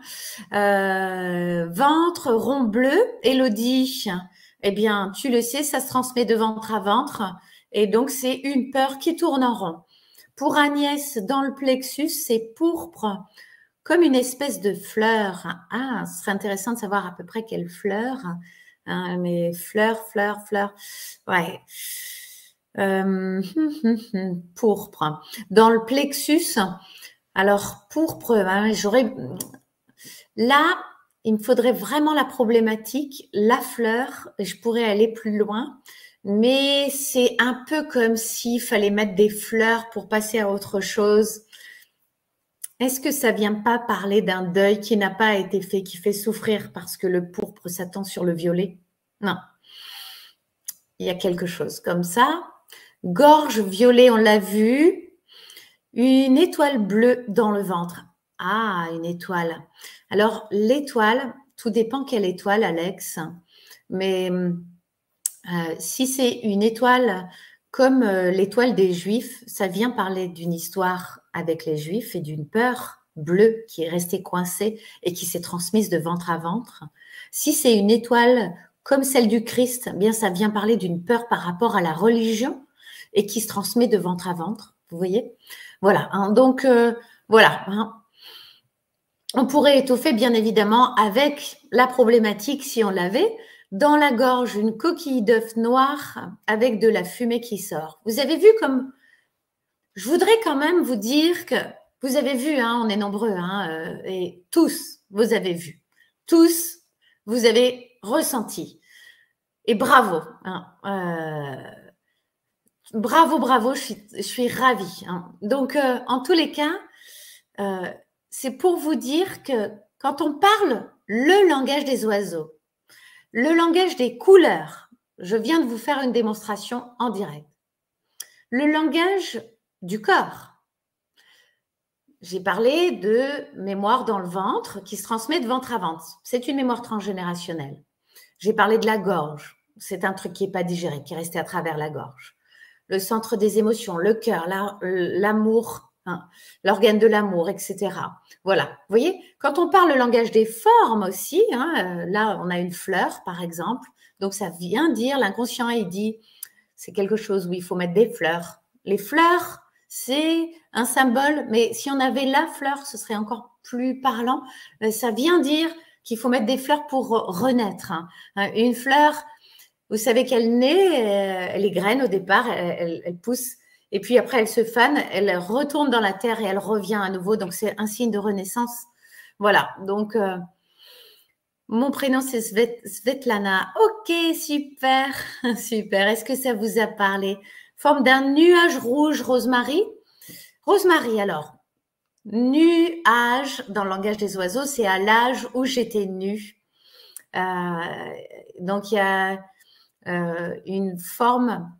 Euh, ventre rond bleu. Elodie, eh bien, tu le sais, ça se transmet de ventre à ventre. Et donc, c'est une peur qui tourne en rond. Pour Agnès, dans le plexus, c'est pourpre, comme une espèce de fleur. Ah, ce serait intéressant de savoir à peu près quelle fleur. Hein, mais fleurs, fleurs, fleurs. Ouais. Euh, pourpre. Dans le plexus, alors pourpre, hein, j'aurais. Là, il me faudrait vraiment la problématique, la fleur, je pourrais aller plus loin, mais c'est un peu comme s'il fallait mettre des fleurs pour passer à autre chose. Est-ce que ça vient pas parler d'un deuil qui n'a pas été fait, qui fait souffrir parce que le pourpre s'attend sur le violet? Non. Il y a quelque chose comme ça. Gorge violet, on l'a vu. Une étoile bleue dans le ventre. Ah, une étoile. Alors, l'étoile, tout dépend quelle étoile, Alex. Mais euh, si c'est une étoile comme euh, l'étoile des Juifs, ça vient parler d'une histoire avec les Juifs et d'une peur bleue qui est restée coincée et qui s'est transmise de ventre à ventre. Si c'est une étoile comme celle du Christ, eh bien ça vient parler d'une peur par rapport à la religion et qui se transmet de ventre à ventre. Vous voyez Voilà. Hein. donc euh, voilà. Hein. on pourrait étoffer bien évidemment avec la problématique si on l'avait dans la gorge une coquille d'œuf noire avec de la fumée qui sort. Vous avez vu comme je voudrais quand même vous dire que vous avez vu, hein, on est nombreux, euh, et tous, vous avez vu. Tous, vous avez ressenti. Et bravo. Euh, bravo, bravo, je suis, ravie. Hein. Donc, euh, en tous les cas, c'est pour vous dire que quand on parle le langage des oiseaux, le langage des couleurs, je viens de vous faire une démonstration en direct. Le langage du corps. J'ai parlé de mémoire dans le ventre qui se transmet de ventre à ventre. C'est une mémoire transgénérationnelle. J'ai parlé de la gorge. C'est un truc qui n'est pas digéré, qui est resté à travers la gorge. Le centre des émotions, le cœur, l'amour, hein, l'organe de l'amour, etc. Voilà. Vous voyez, quand on parle le langage des formes aussi, hein, euh, là, on a une fleur, par exemple. Donc, ça vient dire, l'inconscient, il dit, c'est quelque chose où il faut mettre des fleurs. Les fleurs, c'est un symbole, mais si on avait la fleur, ce serait encore plus parlant. Euh, ça vient dire qu'il faut mettre des fleurs pour renaître. Hein. Euh, une fleur, vous savez qu'elle naît, euh, les graines au départ, elle, pousse, et puis après elle se fane, elle retourne dans la terre et elle revient à nouveau. Donc c'est un signe de renaissance. Voilà. Donc mon prénom c'est Svetlana. Ok, super, super. Est-ce que ça vous a parlé? Forme d'un nuage rouge, Rosemary. Rosemary, alors, nuage dans le langage des oiseaux, c'est à l'âge où j'étais nue. Euh, donc, il y a euh, une forme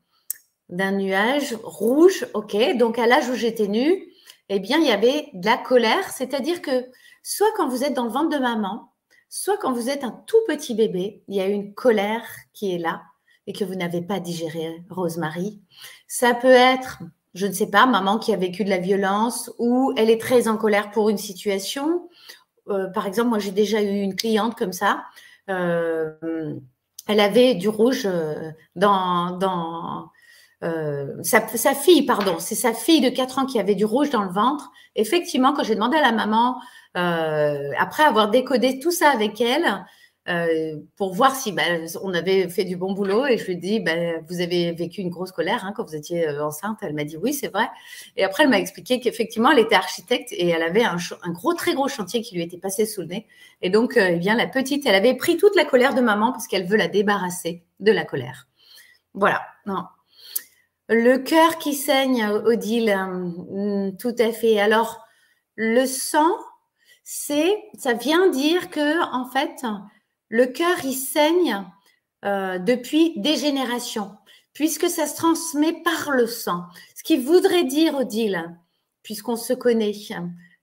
d'un nuage rouge, ok. Donc, à l'âge où j'étais nue, eh bien, il y avait de la colère, c'est-à-dire que soit quand vous êtes dans le ventre de maman, soit quand vous êtes un tout petit bébé, il y a une colère qui est là et que vous n'avez pas digéré, Rosemary. Ça peut être, je ne sais pas, maman qui a vécu de la violence ou elle est très en colère pour une situation. Euh, par exemple, moi j'ai déjà eu une cliente comme ça. Euh, elle avait du rouge euh, dans, dans sa, sa, fille, pardon, c'est sa fille de 4 ans qui avait du rouge dans le ventre. Effectivement, quand j'ai demandé à la maman, après avoir décodé tout ça avec elle, euh, pour voir si ben, on avait fait du bon boulot. Et je lui ai dit, ben, vous avez vécu une grosse colère hein, quand vous étiez euh, enceinte. Elle m'a dit oui, c'est vrai. Et après, elle m'a expliqué qu'effectivement, elle était architecte et elle avait un, gros, très gros chantier qui lui était passé sous le nez. Et donc, euh, eh bien, la petite, elle avait pris toute la colère de maman parce qu'elle veut la débarrasser de la colère. Voilà. Non. Le cœur qui saigne, Odile, hmm, tout à fait. Alors, le sang, c'est, ça vient dire que, en fait, le cœur, il saigne euh, depuis des générations, puisque ça se transmet par le sang. Ce qui voudrait dire, Odile, puisqu'on se connaît,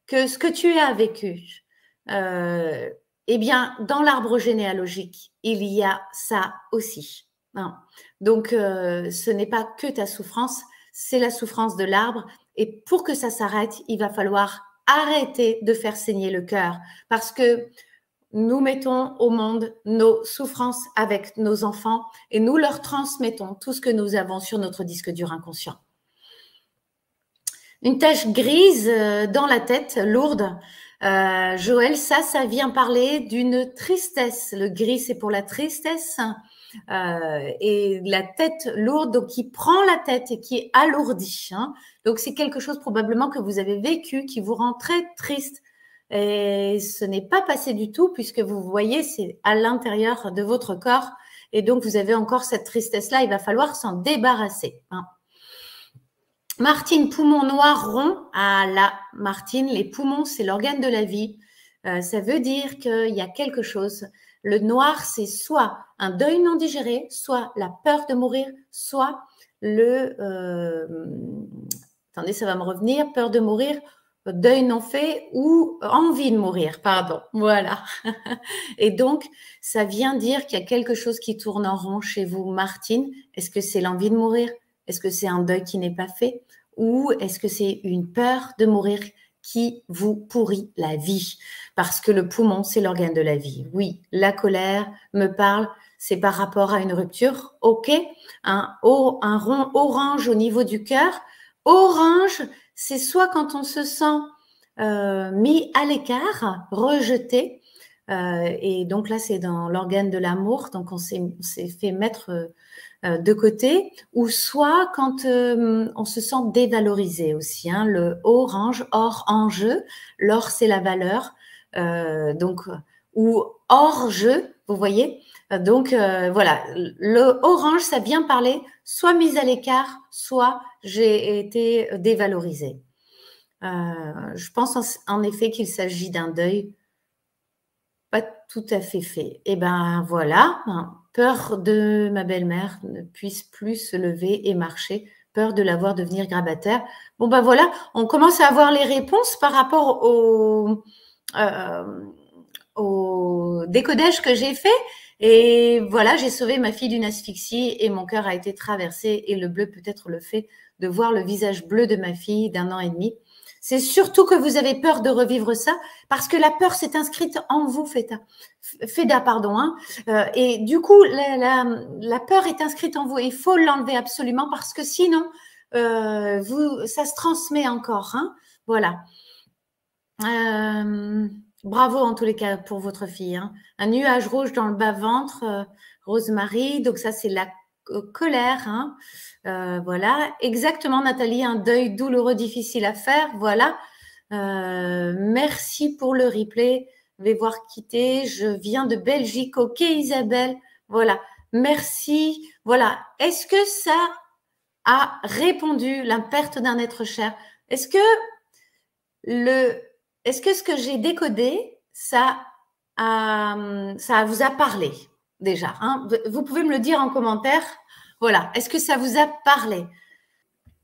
que ce que tu as vécu, euh, eh bien, dans l'arbre généalogique, il y a ça aussi. Hein. Donc, euh, ce n'est pas que ta souffrance, c'est la souffrance de l'arbre. Et pour que ça s'arrête, il va falloir arrêter de faire saigner le cœur. Parce que nous mettons au monde nos souffrances avec nos enfants et nous leur transmettons tout ce que nous avons sur notre disque dur inconscient. Une tache grise euh, dans la tête, lourde. Euh, Joël, ça, ça vient parler d'une tristesse. Le gris, c'est pour la tristesse. Euh, et la tête lourde, donc qui prend la tête et qui est alourdie. Hein. Donc c'est quelque chose probablement que vous avez vécu qui vous rend très triste, et ce n'est pas passé du tout puisque vous voyez, c'est à l'intérieur de votre corps. Et donc, vous avez encore cette tristesse-là. Il va falloir s'en débarrasser. Hein. Martine, poumon noir rond. Ah là, Martine, les poumons, c'est l'organe de la vie. Euh, ça veut dire qu'il y a quelque chose. Le noir, c'est soit un deuil non digéré, soit la peur de mourir, soit le... Euh, attendez, ça va me revenir, peur de mourir deuil non fait ou envie de mourir, pardon. Voilà. Et donc, ça vient dire qu'il y a quelque chose qui tourne en rond chez vous, Martine. Est-ce que c'est l'envie de mourir? Est-ce que c'est un deuil qui n'est pas fait? Ou est-ce que c'est une peur de mourir qui vous pourrit la vie? Parce que le poumon, c'est l'organe de la vie. Oui, la colère me parle, c'est par rapport à une rupture. OK, un, un rond orange au niveau du cœur. Orange, c'est soit quand on se sent euh, mis à l'écart, rejeté, euh, et donc là c'est dans l'organe de l'amour, donc on s'est fait mettre euh, de côté, ou soit quand on se sent dévalorisé aussi. Hein, le orange, or en jeu, l'or c'est la valeur, donc ou hors jeu, vous voyez. Donc voilà, le orange ça vient parler soit mise à l'écart, soit j'ai été dévalorisée. Euh, je pense en, effet qu'il s'agit d'un deuil pas tout à fait fait. Et eh ben voilà, hein, peur de ma belle-mère ne puisse plus se lever et marcher, peur de la voir devenir grabataire. Bon ben voilà, on commence à avoir les réponses par rapport au, euh, décodage que j'ai fait. Et voilà, j'ai sauvé ma fille d'une asphyxie et mon cœur a été traversé et le bleu peut être le fait de voir le visage bleu de ma fille d'un an et demi. C'est surtout que vous avez peur de revivre ça parce que la peur s'est inscrite en vous, Feda. Feda, pardon. Hein. Euh, et du coup, la, peur est inscrite en vous. Il faut l'enlever absolument parce que sinon, euh, vous, ça se transmet encore. Hein. Voilà. Euh, Bravo en tous les cas pour votre fille. Hein. Un nuage rouge dans le bas-ventre, euh, Rosemary. Donc ça, c'est la colère. Hein. Euh, voilà. Exactement, Nathalie, un deuil douloureux, difficile à faire. Voilà. Euh, merci pour le replay. Je vais voir quitter. Je viens de Belgique. Ok, Isabelle. Voilà. Merci. Voilà. Est-ce que ça a répondu la perte d'un être cher? Est-ce que le est-ce que ce que j'ai décodé, ça, ça vous a parlé déjà hein? Vous pouvez me le dire en commentaire. Voilà. Est-ce que ça vous a parlé?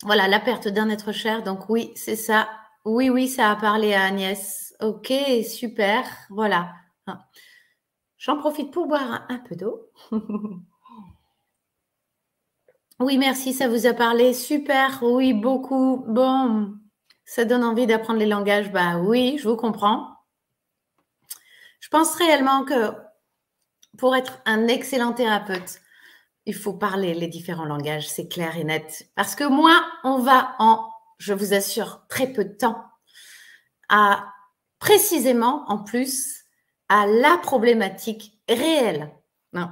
Voilà, la perte d'un être cher. Donc oui, c'est ça. Oui, oui, ça a parlé à Agnès. Ok, super. Voilà. Hein. J'en profite pour boire un peu d'eau. oui, merci, ça vous a parlé. Super. Oui, beaucoup. Bon, ça donne envie d'apprendre les langages Bah oui, je vous comprends. Je pense réellement que pour être un excellent thérapeute, il faut parler les différents langages, c'est clair et net. Parce que moi, on va en, je vous assure, très peu de temps à précisément, en plus, à la problématique réel. Non.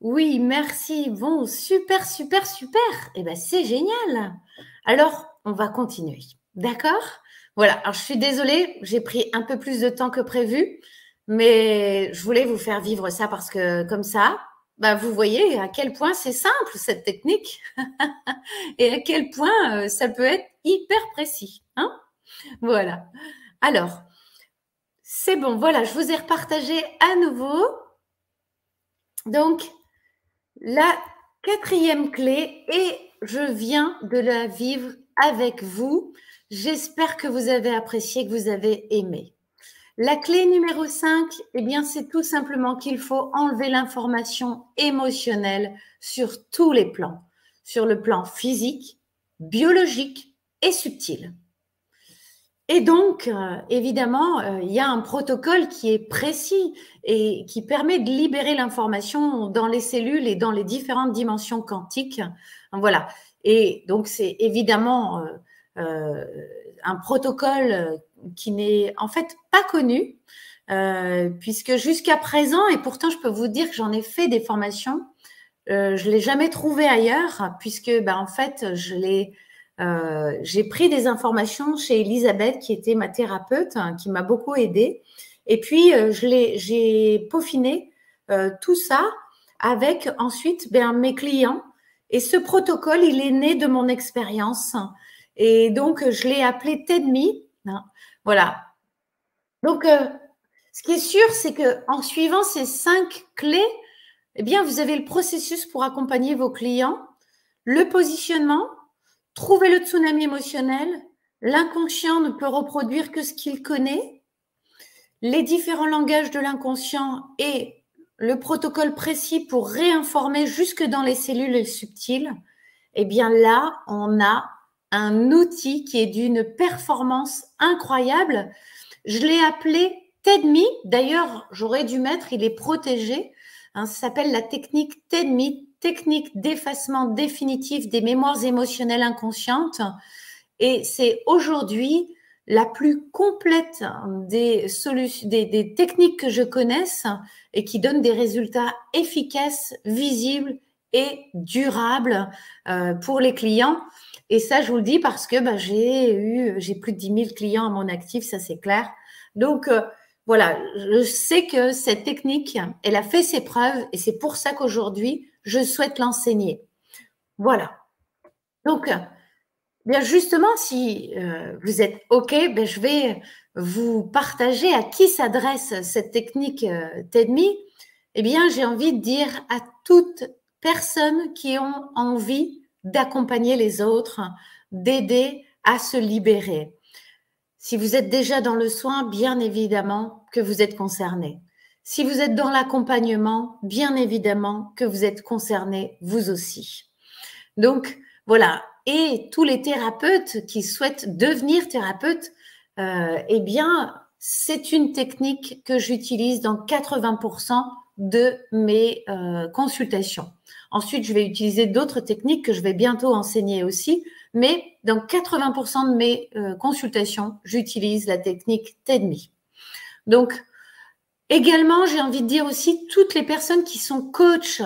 Oui, merci. Bon, super, super, super. Eh bien, c'est génial. Alors, on va continuer. D'accord? Voilà. Alors, je suis désolée, j'ai pris un peu plus de temps que prévu, mais je voulais vous faire vivre ça parce que comme ça, bah, vous voyez à quel point c'est simple cette technique et à quel point euh, ça peut être hyper précis. Hein voilà. Alors, c'est bon, voilà, je vous ai repartagé à nouveau. Donc, la quatrième clé, et je viens de la vivre avec vous. J'espère que vous avez apprécié, que vous avez aimé. La clé numéro 5, eh bien, c'est tout simplement qu'il faut enlever l'information émotionnelle sur tous les plans, sur le plan physique, biologique et subtil. Et donc, euh, évidemment, euh, il y a un protocole qui est précis et qui permet de libérer l'information dans les cellules et dans les différentes dimensions quantiques. Voilà. Et donc, c'est évidemment euh, un protocole qui n'est en fait pas connu, euh, puisque jusqu'à présent, et pourtant je peux vous dire que j'en ai fait des formations, euh, je l'ai jamais trouvé ailleurs, puisque ben, en fait, je l'ai, euh, j'ai pris des informations chez Elisabeth, qui était ma thérapeute, hein, qui m'a beaucoup aidée, et puis euh, j'ai peaufiné tout ça avec ensuite ben, mes clients. Et ce protocole, il est né de mon expérience. Et donc, je l'ai appelé TEDMI. Voilà. Donc, euh, ce qui est sûr, c'est que en suivant ces cinq clés, eh bien, vous avez le processus pour accompagner vos clients, le positionnement, trouver le tsunami émotionnel, l'inconscient ne peut reproduire que ce qu'il connaît, les différents langages de l'inconscient et le protocole précis pour réinformer jusque dans les cellules subtiles, eh bien là, on a un outil qui est d'une performance incroyable. Je l'ai appelé TEDME. D'ailleurs, j'aurais dû mettre, il est protégé. Hein, ça s'appelle la technique TEDME, technique d'effacement définitif des mémoires émotionnelles inconscientes. Et c'est aujourd'hui la plus complète des, solutions, des, techniques que je connaisse et qui donne des résultats efficaces, visibles et durables euh, pour les clients. Et ça, je vous le dis parce que bah, j'ai eu, plus de 10 000 clients à mon actif, ça c'est clair. Donc euh, voilà, je sais que cette technique, elle a fait ses preuves et c'est pour ça qu'aujourd'hui, je souhaite l'enseigner. Voilà. Donc, bien justement, si euh, vous êtes OK, ben, je vais vous partager à qui s'adresse cette technique euh, TEDMI. Eh bien, j'ai envie de dire à toutes personnes qui ont envie d'accompagner les autres, d'aider à se libérer. Si vous êtes déjà dans le soin, bien évidemment que vous êtes concerné. Si vous êtes dans l'accompagnement, bien évidemment que vous êtes concerné vous aussi. Donc voilà, et tous les thérapeutes qui souhaitent devenir thérapeutes, euh, eh bien, c'est une technique que j'utilise dans 80% de mes euh, consultations. Ensuite, je vais utiliser d'autres techniques que je vais bientôt enseigner aussi, mais dans 80% de mes euh, consultations, j'utilise la technique TEDME. Donc, également, j'ai envie de dire aussi toutes les personnes qui sont coachs.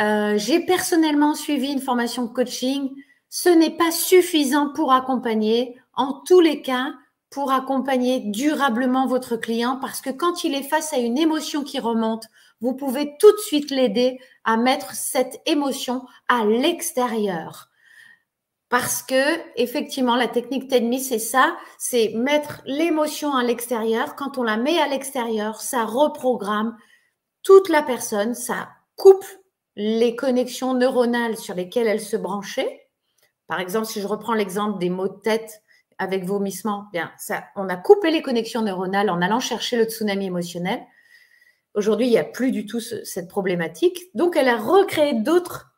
Euh, j'ai personnellement suivi une formation de coaching. Ce n'est pas suffisant pour accompagner. En tous les cas, pour accompagner durablement votre client parce que quand il est face à une émotion qui remonte, vous pouvez tout de suite l'aider à mettre cette émotion à l'extérieur. Parce que, effectivement, la technique TEDMI, c'est ça, c'est mettre l'émotion à l'extérieur. Quand on la met à l'extérieur, ça reprogramme toute la personne, ça coupe les connexions neuronales sur lesquelles elle se branchait. Par exemple, si je reprends l'exemple des mots de tête avec vomissement, bien, ça, on a coupé les connexions neuronales en allant chercher le tsunami émotionnel. Aujourd'hui, il n'y a plus du tout cette problématique. Donc, elle a recréé d'autres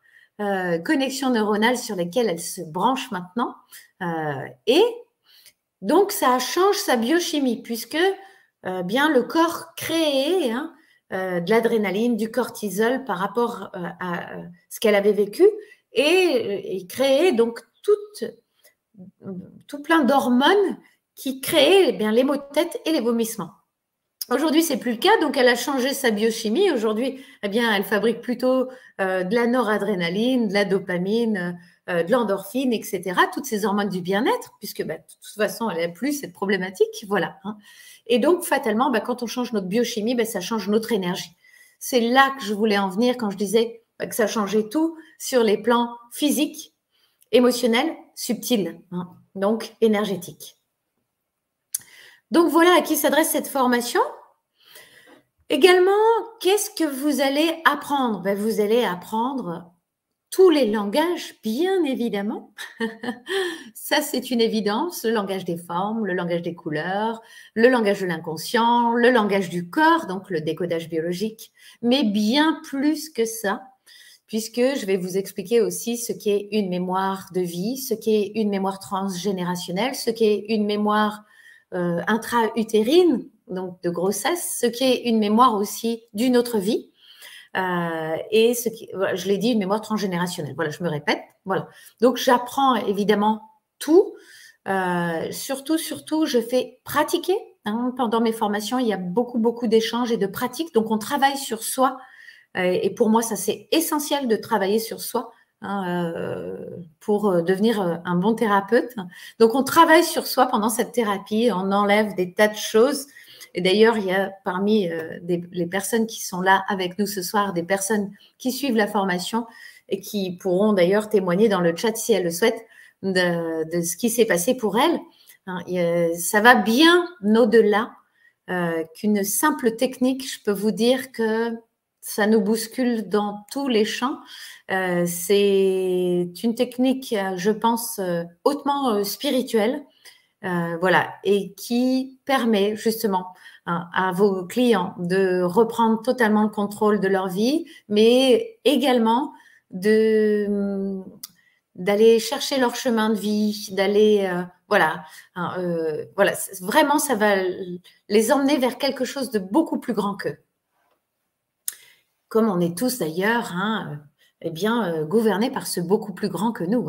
euh, connexions neuronales sur lesquelles elle se branche maintenant. Euh, et donc, ça change sa biochimie puisque euh, bien le corps crée hein, de l'adrénaline, du cortisol par rapport à ce qu'elle avait vécu et, et donc tout plein d'hormones qui créent eh bien, les maux de tête et les vomissements. Aujourd'hui, c'est plus le cas, donc elle a changé sa biochimie. Aujourd'hui, eh bien, elle fabrique plutôt euh, de la noradrénaline, de la dopamine, euh, de l'endorphine, etc. Toutes ces hormones du bien-être, puisque bah, de toute façon, elle n'a plus cette problématique. Voilà. Hein. Et donc, fatalement, bah, quand on change notre biochimie, bah, ça change notre énergie. C'est là que je voulais en venir quand je disais que ça changeait tout sur les plans physiques, émotionnels, subtils, hein. donc énergétiques. Donc voilà à qui s'adresse cette formation. Également, qu'est-ce que vous allez apprendre? Ben, Vous allez apprendre tous les langages, bien évidemment. Ça, c'est une évidence. Le langage des formes, le langage des couleurs, le langage de l'inconscient, le langage du corps, donc le décodage biologique, mais bien plus que ça, puisque je vais vous expliquer aussi ce qu'est une mémoire de vie, ce qu'est une mémoire transgénérationnelle, ce qu'est une mémoire euh, intra-utérine, donc de grossesse, ce qui est une mémoire aussi d'une autre vie. Euh, et ce qui, je l'ai dit, une mémoire transgénérationnelle. Voilà, je me répète. Voilà. Donc j'apprends évidemment tout. Euh, surtout, surtout, je fais pratiquer. Hein. pendant mes formations, il y a beaucoup, beaucoup d'échanges et de pratiques. Donc on travaille sur soi. Euh, et pour moi, ça c'est essentiel de travailler sur soi. Hein, pour devenir un bon thérapeute. Donc, on travaille sur soi pendant cette thérapie, on enlève des tas de choses et d'ailleurs, il y a parmi euh, les personnes qui sont là avec nous ce soir, des personnes qui suivent la formation et qui pourront d'ailleurs témoigner dans le chat si elles le souhaitent de, ce qui s'est passé pour elles. Hein, ça va bien au-delà euh, qu'une simple technique. Je peux vous dire que ça nous bouscule dans tous les champs. Euh, c'est une technique, je pense, hautement spirituelle euh, voilà, et qui permet justement hein, à vos clients de reprendre totalement le contrôle de leur vie, mais également hum, d'aller chercher leur chemin de vie, d'aller euh, voilà, hein, euh, vraiment ça va les emmener vers quelque chose de beaucoup plus grand qu'eux. Comme on est tous d'ailleurs, hein, eh bien, gouvernés par ce beaucoup plus grand que nous.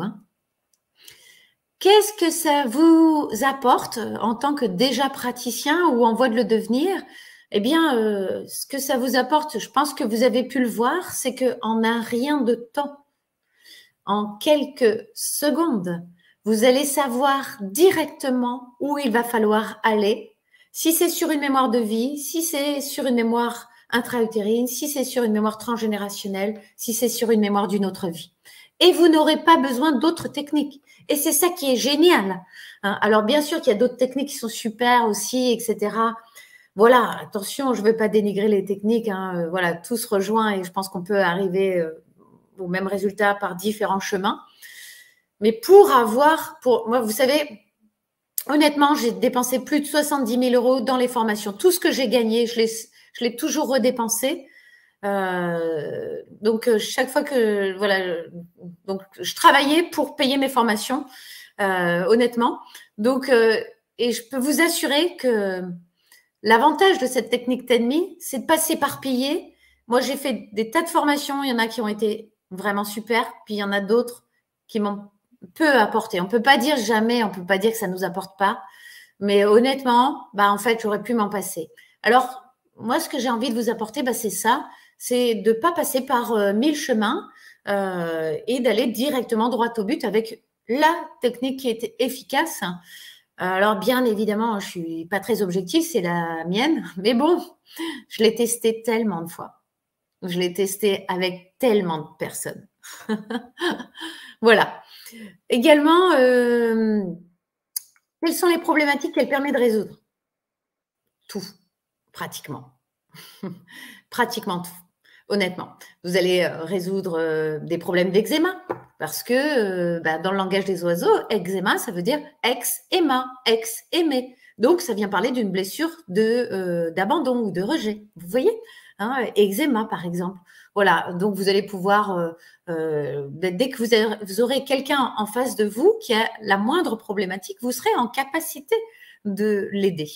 Qu'est-ce que ça vous apporte euh, en tant que déjà praticien ou en voie de le devenir? Eh bien, euh, ce que ça vous apporte, je pense que vous avez pu le voir, c'est qu'en un rien de temps, en quelques secondes, vous allez savoir directement où il va falloir aller. Si c'est sur une mémoire de vie, si c'est sur une mémoire intra-utérine, si c'est sur une mémoire transgénérationnelle, si c'est sur une mémoire d'une autre vie. Et vous n'aurez pas besoin d'autres techniques. Et c'est ça qui est génial. Hein. Alors, bien sûr qu'il y a d'autres techniques qui sont super aussi, etc. Voilà, attention, je ne veux pas dénigrer les techniques. Hein. Euh, voilà, tout se rejoint et je pense qu'on peut arriver euh, au même résultat par différents chemins. Mais pour avoir, pour moi, vous savez, honnêtement, j'ai dépensé plus de 70 000 euros dans les formations. Tout ce que j'ai gagné, je l'ai toujours redépensé. Euh, donc euh, chaque fois que voilà, donc je travaillais pour payer mes formations, euh, honnêtement. Donc et je peux vous assurer que l'avantage de cette technique TENMI, c'est de pas s'éparpiller. Moi, j'ai fait des tas de formations. Il y en a qui ont été vraiment super, puis il y en a d'autres qui m'ont peu apporté. On peut pas dire jamais, on peut pas dire que ça nous apporte pas. Mais honnêtement, bah en fait, j'aurais pu m'en passer. Alors, moi, ce que j'ai envie de vous apporter, bah, c'est ça c'est de ne pas passer par euh, mille chemins euh, et d'aller directement droit au but avec la technique qui est efficace. Alors, bien évidemment, je ne suis pas très objective, c'est la mienne, mais bon, je l'ai testé tellement de fois. Je l'ai testé avec tellement de personnes. voilà. Également, euh, quelles sont les problématiques qu'elle permet de résoudre? Tout, pratiquement. pratiquement tout honnêtement. Vous allez euh, résoudre euh, des problèmes d'eczéma parce que euh, bah, dans le langage des oiseaux, eczéma, ça veut dire ex-aima, ex-aimé. Donc, ça vient parler d'une blessure d'abandon ou de rejet. Vous voyez hein, Eczéma, par exemple. Voilà, donc vous allez pouvoir, dès que vous aurez quelqu'un en face de vous qui a la moindre problématique, vous serez en capacité de l'aider.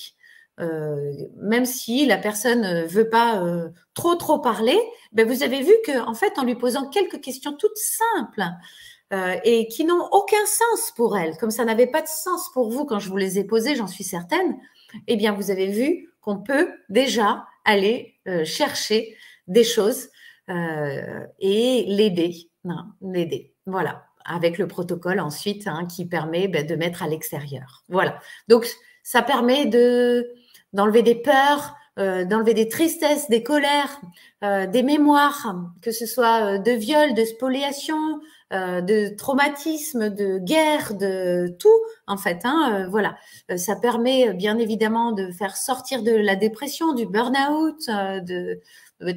Euh, même si la personne ne veut pas euh, trop trop parler, ben vous avez vu que en fait en lui posant quelques questions toutes simples, et qui n'ont aucun sens pour elles, comme ça n'avait pas de sens pour vous quand je vous les ai posées, j'en suis certaine, eh bien, vous avez vu qu'on peut déjà aller chercher des choses et l'aider, l'aider. Voilà avec le protocole ensuite hein, qui permet ben, de mettre à l'extérieur. Voilà. Donc, ça permet de d'enlever des peurs, euh, d'enlever des tristesses, des colères, euh, des mémoires, que ce soit euh, de viol, de spoliation, de traumatisme, de guerre, de tout en fait. Hein, voilà, ça permet bien évidemment de faire sortir de la dépression, du burn-out, de,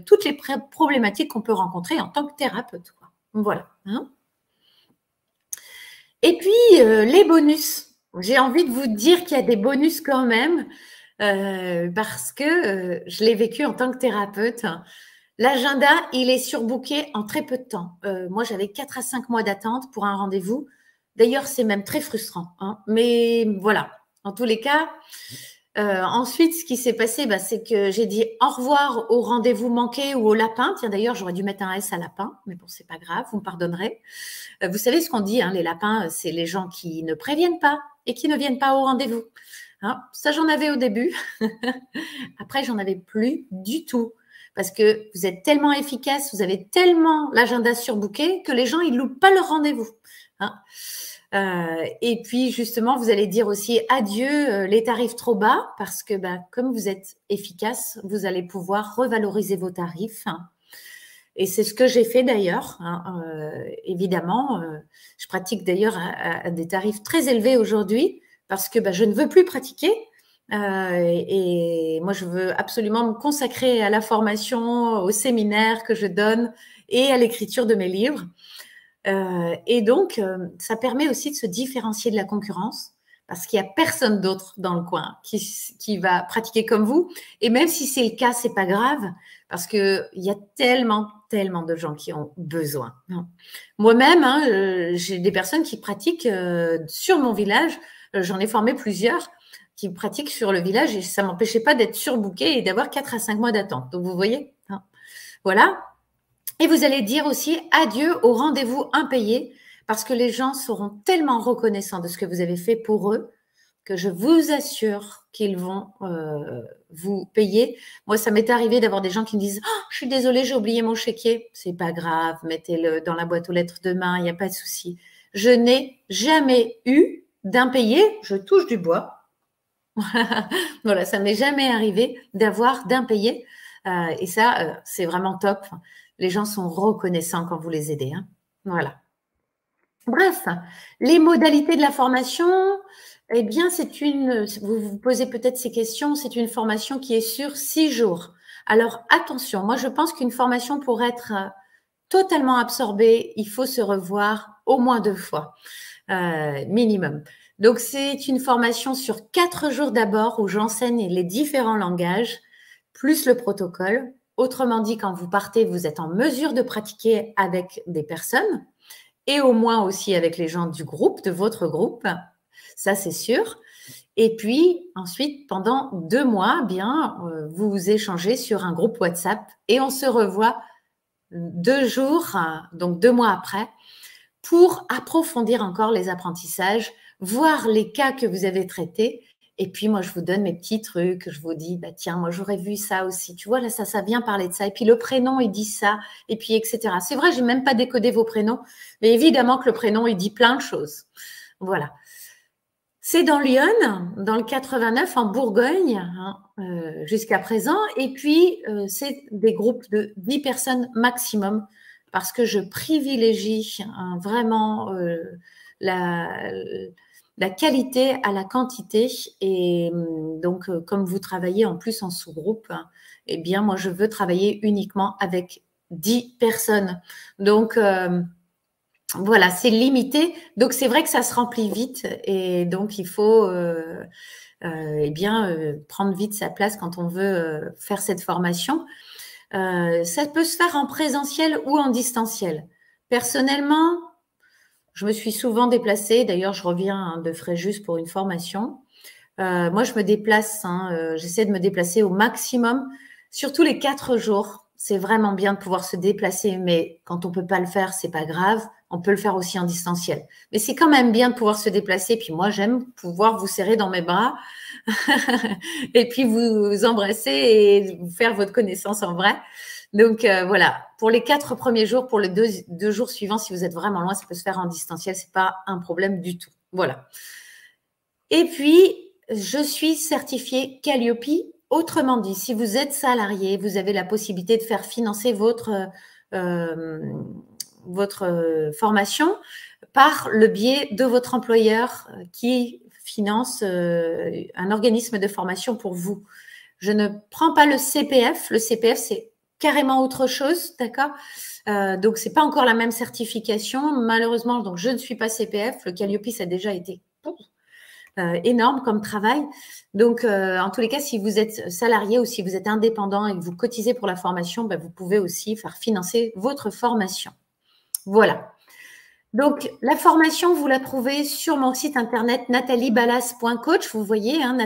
toutes les problématiques qu'on peut rencontrer en tant que thérapeute. Voilà. Hein. Et puis, les bonus. J'ai envie de vous dire qu'il y a des bonus quand même, euh, parce que euh, je l'ai vécu en tant que thérapeute. L'agenda, il est surbooké en très peu de temps. moi, j'avais 4 à 5 mois d'attente pour un rendez-vous. D'ailleurs, c'est même très frustrant. Hein. Mais voilà, en tous les cas, euh, ensuite, ce qui s'est passé, bah, c'est que j'ai dit au revoir au rendez-vous manqué ou au lapin. Tiens, d'ailleurs, j'aurais dû mettre un S à lapin, mais bon, c'est pas grave, vous me pardonnerez. Euh, vous savez ce qu'on dit, hein, les lapins, euh, c'est les gens qui ne préviennent pas et qui ne viennent pas au rendez-vous. Hein, ça, j'en avais au début. Après, j'en avais plus du tout. Parce que vous êtes tellement efficace, vous avez tellement l'agenda surbooké que les gens, ils loupent pas leur rendez-vous. Hein. Euh, et puis justement, vous allez dire aussi adieu euh, les tarifs trop bas parce que bah, comme vous êtes efficace, vous allez pouvoir revaloriser vos tarifs. Et c'est ce que j'ai fait d'ailleurs. Hein, euh, évidemment, je pratique d'ailleurs des tarifs très élevés aujourd'hui parce que bah, je ne veux plus pratiquer. et moi, je veux absolument me consacrer à la formation, au séminaire que je donne et à l'écriture de mes livres. Euh, et donc, euh, ça permet aussi de se différencier de la concurrence parce qu'il n'y a personne d'autre dans le coin qui, va pratiquer comme vous. Et même si c'est le cas, c'est pas grave parce qu'il y a tellement, tellement de gens qui ont besoin. Moi-même, hein, euh, j'ai des personnes qui pratiquent sur mon village. J'en ai formé plusieurs qui pratiquent sur le village et ça m'empêchait pas d'être surbooké et d'avoir 4 à 5 mois d'attente. Donc, vous voyez, hein. voilà. Et vous allez dire aussi adieu au rendez-vous impayé parce que les gens seront tellement reconnaissants de ce que vous avez fait pour eux que je vous assure qu'ils vont euh, vous payer. Moi, ça m'est arrivé d'avoir des gens qui me disent oh, Je suis désolée, j'ai oublié mon chéquier. C'est pas grave, mettez-le dans la boîte aux lettres demain, il n'y a pas de souci. Je n'ai jamais eu d'impayé, je touche du bois. voilà, ça m'est jamais arrivé d'avoir d'impayé. Euh, et ça, euh, c'est vraiment top les gens sont reconnaissants quand vous les aidez. Hein. Voilà. Bref, les modalités de la formation, eh bien, c'est une, vous vous posez peut-être ces questions, c'est une formation qui est sur six jours. Alors, attention, moi, je pense qu'une formation pour être euh, totalement absorbée, il faut se revoir au moins deux fois, euh, minimum. Donc, c'est une formation sur quatre jours d'abord où j'enseigne les différents langages, plus le protocole. Autrement dit, quand vous partez, vous êtes en mesure de pratiquer avec des personnes et au moins aussi avec les gens du groupe, de votre groupe. Ça, c'est sûr. Et puis ensuite, pendant deux mois, bien, euh, vous vous échangez sur un groupe WhatsApp et on se revoit deux jours, donc deux mois après, pour approfondir encore les apprentissages, voir les cas que vous avez traités et puis, moi, je vous donne mes petits trucs. Je vous dis, bah, tiens, moi, j'aurais vu ça aussi. Tu vois, là, ça, ça vient parler de ça. Et puis, le prénom, il dit ça. Et puis, etc. C'est vrai, j'ai même pas décodé vos prénoms. Mais évidemment que le prénom, il dit plein de choses. Voilà. C'est dans Lyon, dans le 89, en Bourgogne, hein, euh, jusqu'à présent. Et puis, euh, c'est des groupes de 10 personnes maximum parce que je privilégie hein, vraiment euh, la qualité à la quantité. Et hum, donc, euh, comme vous travaillez en plus en sous-groupe, eh bien, moi, je veux travailler uniquement avec 10 personnes. Donc, euh, voilà, c'est limité. Donc, c'est vrai que ça se remplit vite. Et donc, il faut eh bien, prendre vite sa place quand on veut faire cette formation. Ça peut se faire en présentiel ou en distanciel. Personnellement, je me suis souvent déplacée. D'ailleurs, je reviens hein, de Fréjus pour une formation. Euh, moi, je me déplace. Hein, euh, j'essaie de me déplacer au maximum, surtout les quatre jours. C'est vraiment bien de pouvoir se déplacer, mais quand on peut pas le faire, c'est pas grave. On peut le faire aussi en distanciel. Mais c'est quand même bien de pouvoir se déplacer. Puis moi, j'aime pouvoir vous serrer dans mes bras et puis vous embrasser et vous faire votre connaissance en vrai. Donc euh, voilà, pour les quatre premiers jours, pour les deux, jours suivants, si vous êtes vraiment loin, ça peut se faire en distanciel, c'est pas un problème du tout. Voilà. Et puis, je suis certifiée Calliope. Autrement dit, si vous êtes salarié, vous avez la possibilité de faire financer votre, euh, votre formation par le biais de votre employeur qui finance euh, un organisme de formation pour vous. Je ne prends pas le CPF. Le CPF, c'est carrément autre chose, d'accord? Euh, Donc, c'est pas encore la même certification. Malheureusement, donc je ne suis pas CPF. Le Calliope, ça a déjà été euh, énorme comme travail. Donc, euh, en tous les cas, si vous êtes salarié ou si vous êtes indépendant et que vous cotisez pour la formation, ben, vous pouvez aussi faire financer votre formation. Voilà. Donc, la formation, vous la trouvez sur mon site internet nataliebalas.coach. Vous voyez, hein.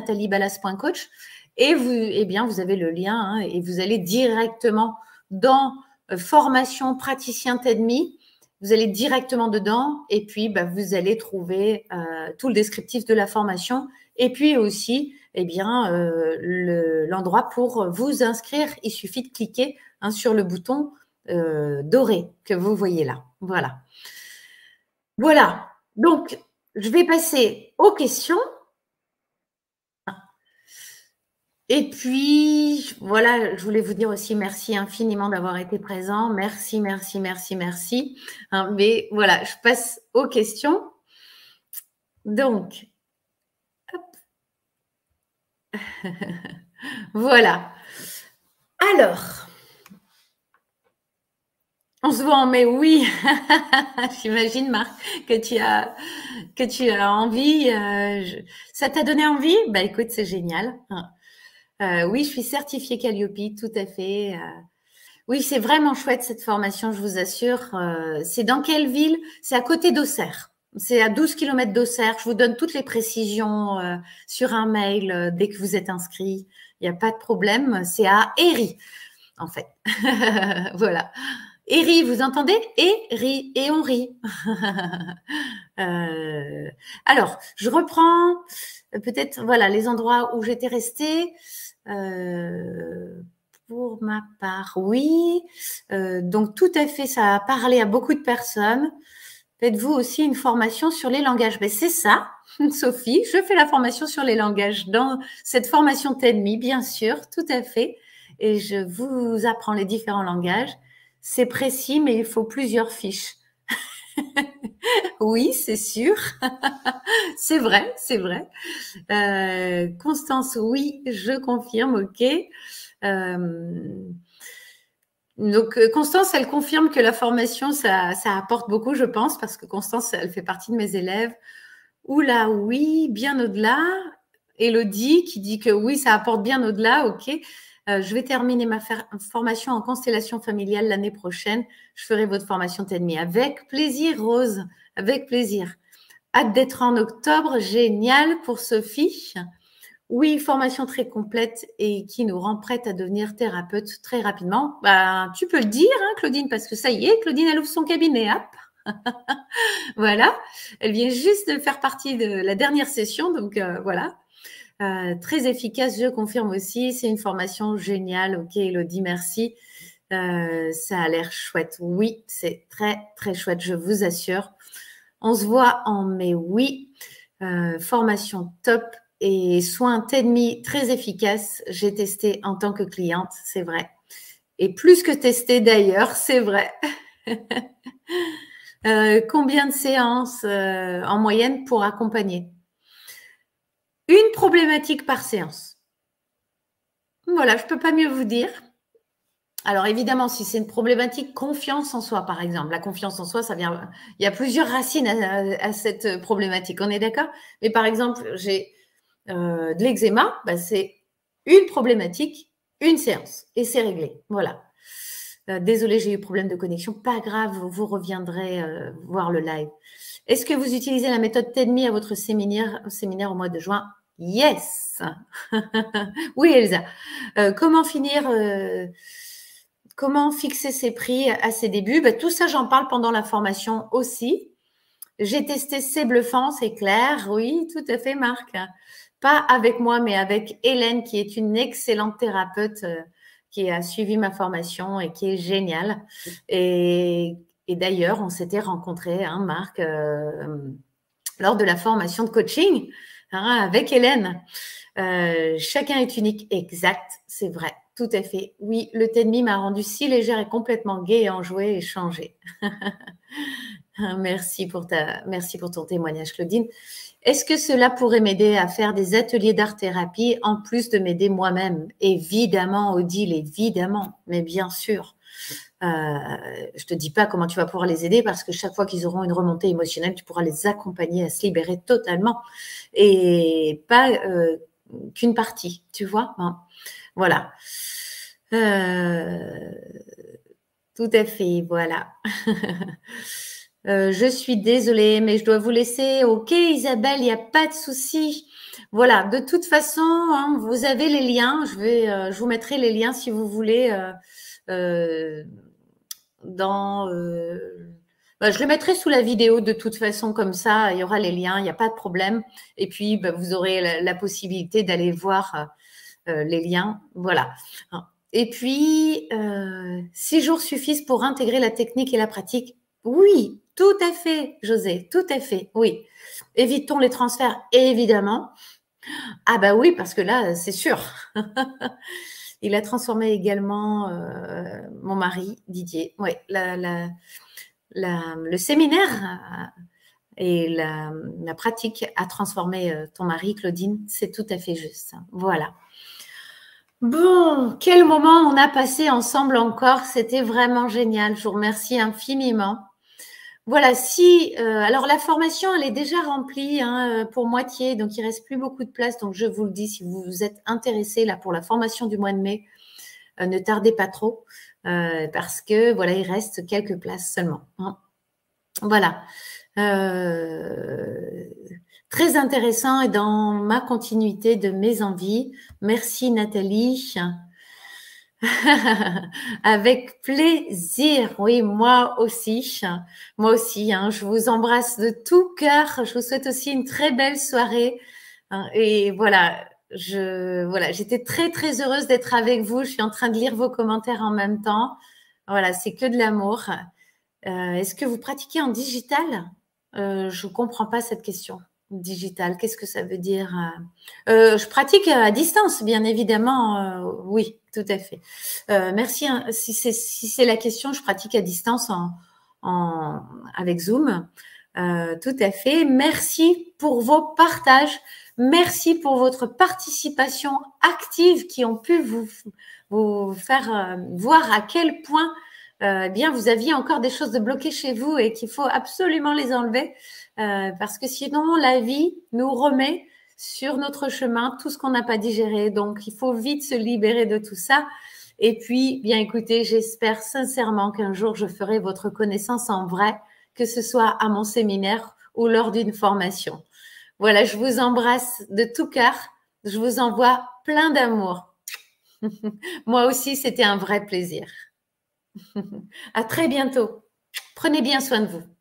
Et vous, eh bien, vous avez le lien hein, et vous allez directement dans euh, formation praticien TEDMI. Vous allez directement dedans et puis bah, vous allez trouver euh, tout le descriptif de la formation et puis aussi eh bien euh, l'endroit pour vous inscrire. Il suffit de cliquer hein, sur le bouton doré que vous voyez là. Voilà. Voilà. Donc, je vais passer aux questions. Et puis, voilà, je voulais vous dire aussi merci infiniment d'avoir été présent. Merci, merci, merci, merci. Hein, mais voilà, je passe aux questions. Donc, voilà. Alors, on se voit en mai, oui. J'imagine, Marc, que tu as, que tu as envie. Euh, ça t'a donné envie? Bah écoute, c'est génial. Hein. Euh, oui, je suis certifiée Calliope, tout à fait. Euh. oui, c'est vraiment chouette cette formation, je vous assure. C'est dans quelle ville? C'est à côté d'Auxerre. C'est à 12 km d'Auxerre. Je vous donne toutes les précisions sur un mail dès que vous êtes inscrit. Il n'y a pas de problème. C'est à Héry, en fait. voilà. Héry, vous entendez? Héry, et on rit. alors, je reprends peut-être voilà les endroits où j'étais restée. Euh, pour ma part, oui. Euh, donc, tout à fait, ça a parlé à beaucoup de personnes. Faites-vous aussi une formation sur les langages? Mais ben, C'est ça, Sophie. Je fais la formation sur les langages dans cette formation TEDMI, bien sûr, tout à fait. Et je vous apprends les différents langages. C'est précis, mais il faut plusieurs fiches. oui, c'est sûr. c'est vrai, c'est vrai. Euh, Constance, oui, je confirme, ok. Euh, donc Constance, elle confirme que la formation, ça, ça, apporte beaucoup, je pense, parce que Constance, elle fait partie de mes élèves. Oula, oui, bien au-delà. Elodie qui dit que oui, ça apporte bien au-delà, ok. Euh, je vais terminer ma formation en constellation familiale l'année prochaine. Je ferai votre formation TEDMI avec plaisir, Rose, avec plaisir. Hâte d'être en octobre, génial pour Sophie. Oui, formation très complète et qui nous rend prête à devenir thérapeute très rapidement. Ben, tu peux le dire, hein, Claudine, parce que ça y est, Claudine, elle ouvre son cabinet. voilà, elle vient juste de faire partie de la dernière session, donc euh, voilà. Euh, très efficace, je confirme aussi. C'est une formation géniale. Ok, Elodie, merci. Euh, ça a l'air chouette. Oui, c'est très, très chouette, je vous assure. On se voit en mai, oui. Euh, formation top et soins TEDMI très efficaces. J'ai testé en tant que cliente, c'est vrai. Et plus que testé d'ailleurs, c'est vrai. combien de séances en moyenne pour accompagner? Une problématique par séance. Voilà, je ne peux pas mieux vous dire. Alors évidemment, si c'est une problématique confiance en soi, par exemple, la confiance en soi, ça vient. Il y a plusieurs racines à, cette problématique. On est d'accord? Mais par exemple, j'ai euh, de l'eczéma, bah, c'est une problématique, une séance, et c'est réglé. Voilà. Euh, désolé, j'ai eu problème de connexion. Pas grave, vous reviendrez euh, voir le live. Est-ce que vous utilisez la méthode TEDMI à votre séminaire, séminaire au mois de juin? Yes Oui, Elsa. Euh, comment finir comment fixer ses prix à ses débuts? Bah, Tout ça, j'en parle pendant la formation aussi. J'ai testé C'est bluffant, c'est clair. Oui, tout à fait, Marc. Pas avec moi, mais avec Hélène, qui est une excellente thérapeute qui a suivi ma formation et qui est géniale. Et, d'ailleurs, on s'était rencontrés, hein, Marc, euh, lors de la formation de coaching hein, avec Hélène. Euh, chacun est unique, exact, c'est vrai, tout à fait. Oui, le TEDMI m'a rendu si légère et complètement gaie, enjouée et changée. merci, pour ta, merci pour ton témoignage, Claudine. Est-ce que cela pourrait m'aider à faire des ateliers d'art-thérapie en plus de m'aider moi-même? Évidemment, Odile, évidemment, mais bien sûr. Euh, je te dis pas comment tu vas pouvoir les aider parce que chaque fois qu'ils auront une remontée émotionnelle, tu pourras les accompagner à se libérer totalement et pas euh, qu'une partie, tu vois? voilà. Euh, tout à fait, voilà. Euh, je suis désolée, mais je dois vous laisser. Ok, Isabelle, il n'y a pas de souci. Voilà, de toute façon, hein, vous avez les liens. Je, vais, euh, je vous mettrai les liens si vous voulez dans. Bah, je les mettrai sous la vidéo de toute façon, comme ça, il y aura les liens, il n'y a pas de problème. Et puis, bah, vous aurez la possibilité d'aller voir les liens. Voilà. Et puis, euh, six jours suffisent pour intégrer la technique et la pratique. Oui, tout à fait, José, tout à fait, oui. Évitons les transferts, évidemment. Ah bah oui, parce que là, c'est sûr. Il a transformé également euh, mon mari, Didier. Oui, le séminaire et la, la, pratique a transformé euh, ton mari, Claudine. C'est tout à fait juste. Voilà. Bon, quel moment on a passé ensemble encore. C'était vraiment génial. Je vous remercie infiniment. Voilà, si euh, alors la formation elle est déjà remplie hein, euh, pour moitié, donc il reste plus beaucoup de place. Donc je vous le dis, si vous vous êtes intéressé là pour la formation du mois de mai, euh, ne tardez pas trop parce que voilà il reste quelques places seulement. Hein. Voilà très intéressant et dans ma continuité de mes envies. Merci Nathalie. Avec plaisir, oui, moi aussi, moi aussi. Hein, je vous embrasse de tout cœur. Je vous souhaite aussi une très belle soirée. Hein, et voilà, je voilà, j'étais très très heureuse d'être avec vous. Je suis en train de lire vos commentaires en même temps. Voilà, c'est que de l'amour. Euh, est-ce que vous pratiquez en digital? Euh, Je ne comprends pas cette question digital, qu'est-ce que ça veut dire euh, euh, Je pratique à distance, bien évidemment. Euh, oui, tout à fait. merci. Hein, si c'est si la question, je pratique à distance en, avec Zoom. tout à fait. Merci pour vos partages. Merci pour votre participation active qui ont pu vous, vous faire voir à quel point bien vous aviez encore des choses de bloquées chez vous et qu'il faut absolument les enlever. Euh, parce que sinon, la vie nous remet sur notre chemin tout ce qu'on n'a pas digéré. Donc, il faut vite se libérer de tout ça. Et puis, bien écoutez, j'espère sincèrement qu'un jour, je ferai votre connaissance en vrai, que ce soit à mon séminaire ou lors d'une formation. Voilà, je vous embrasse de tout cœur. Je vous envoie plein d'amour. Moi aussi, c'était un vrai plaisir. à très bientôt. Prenez bien soin de vous.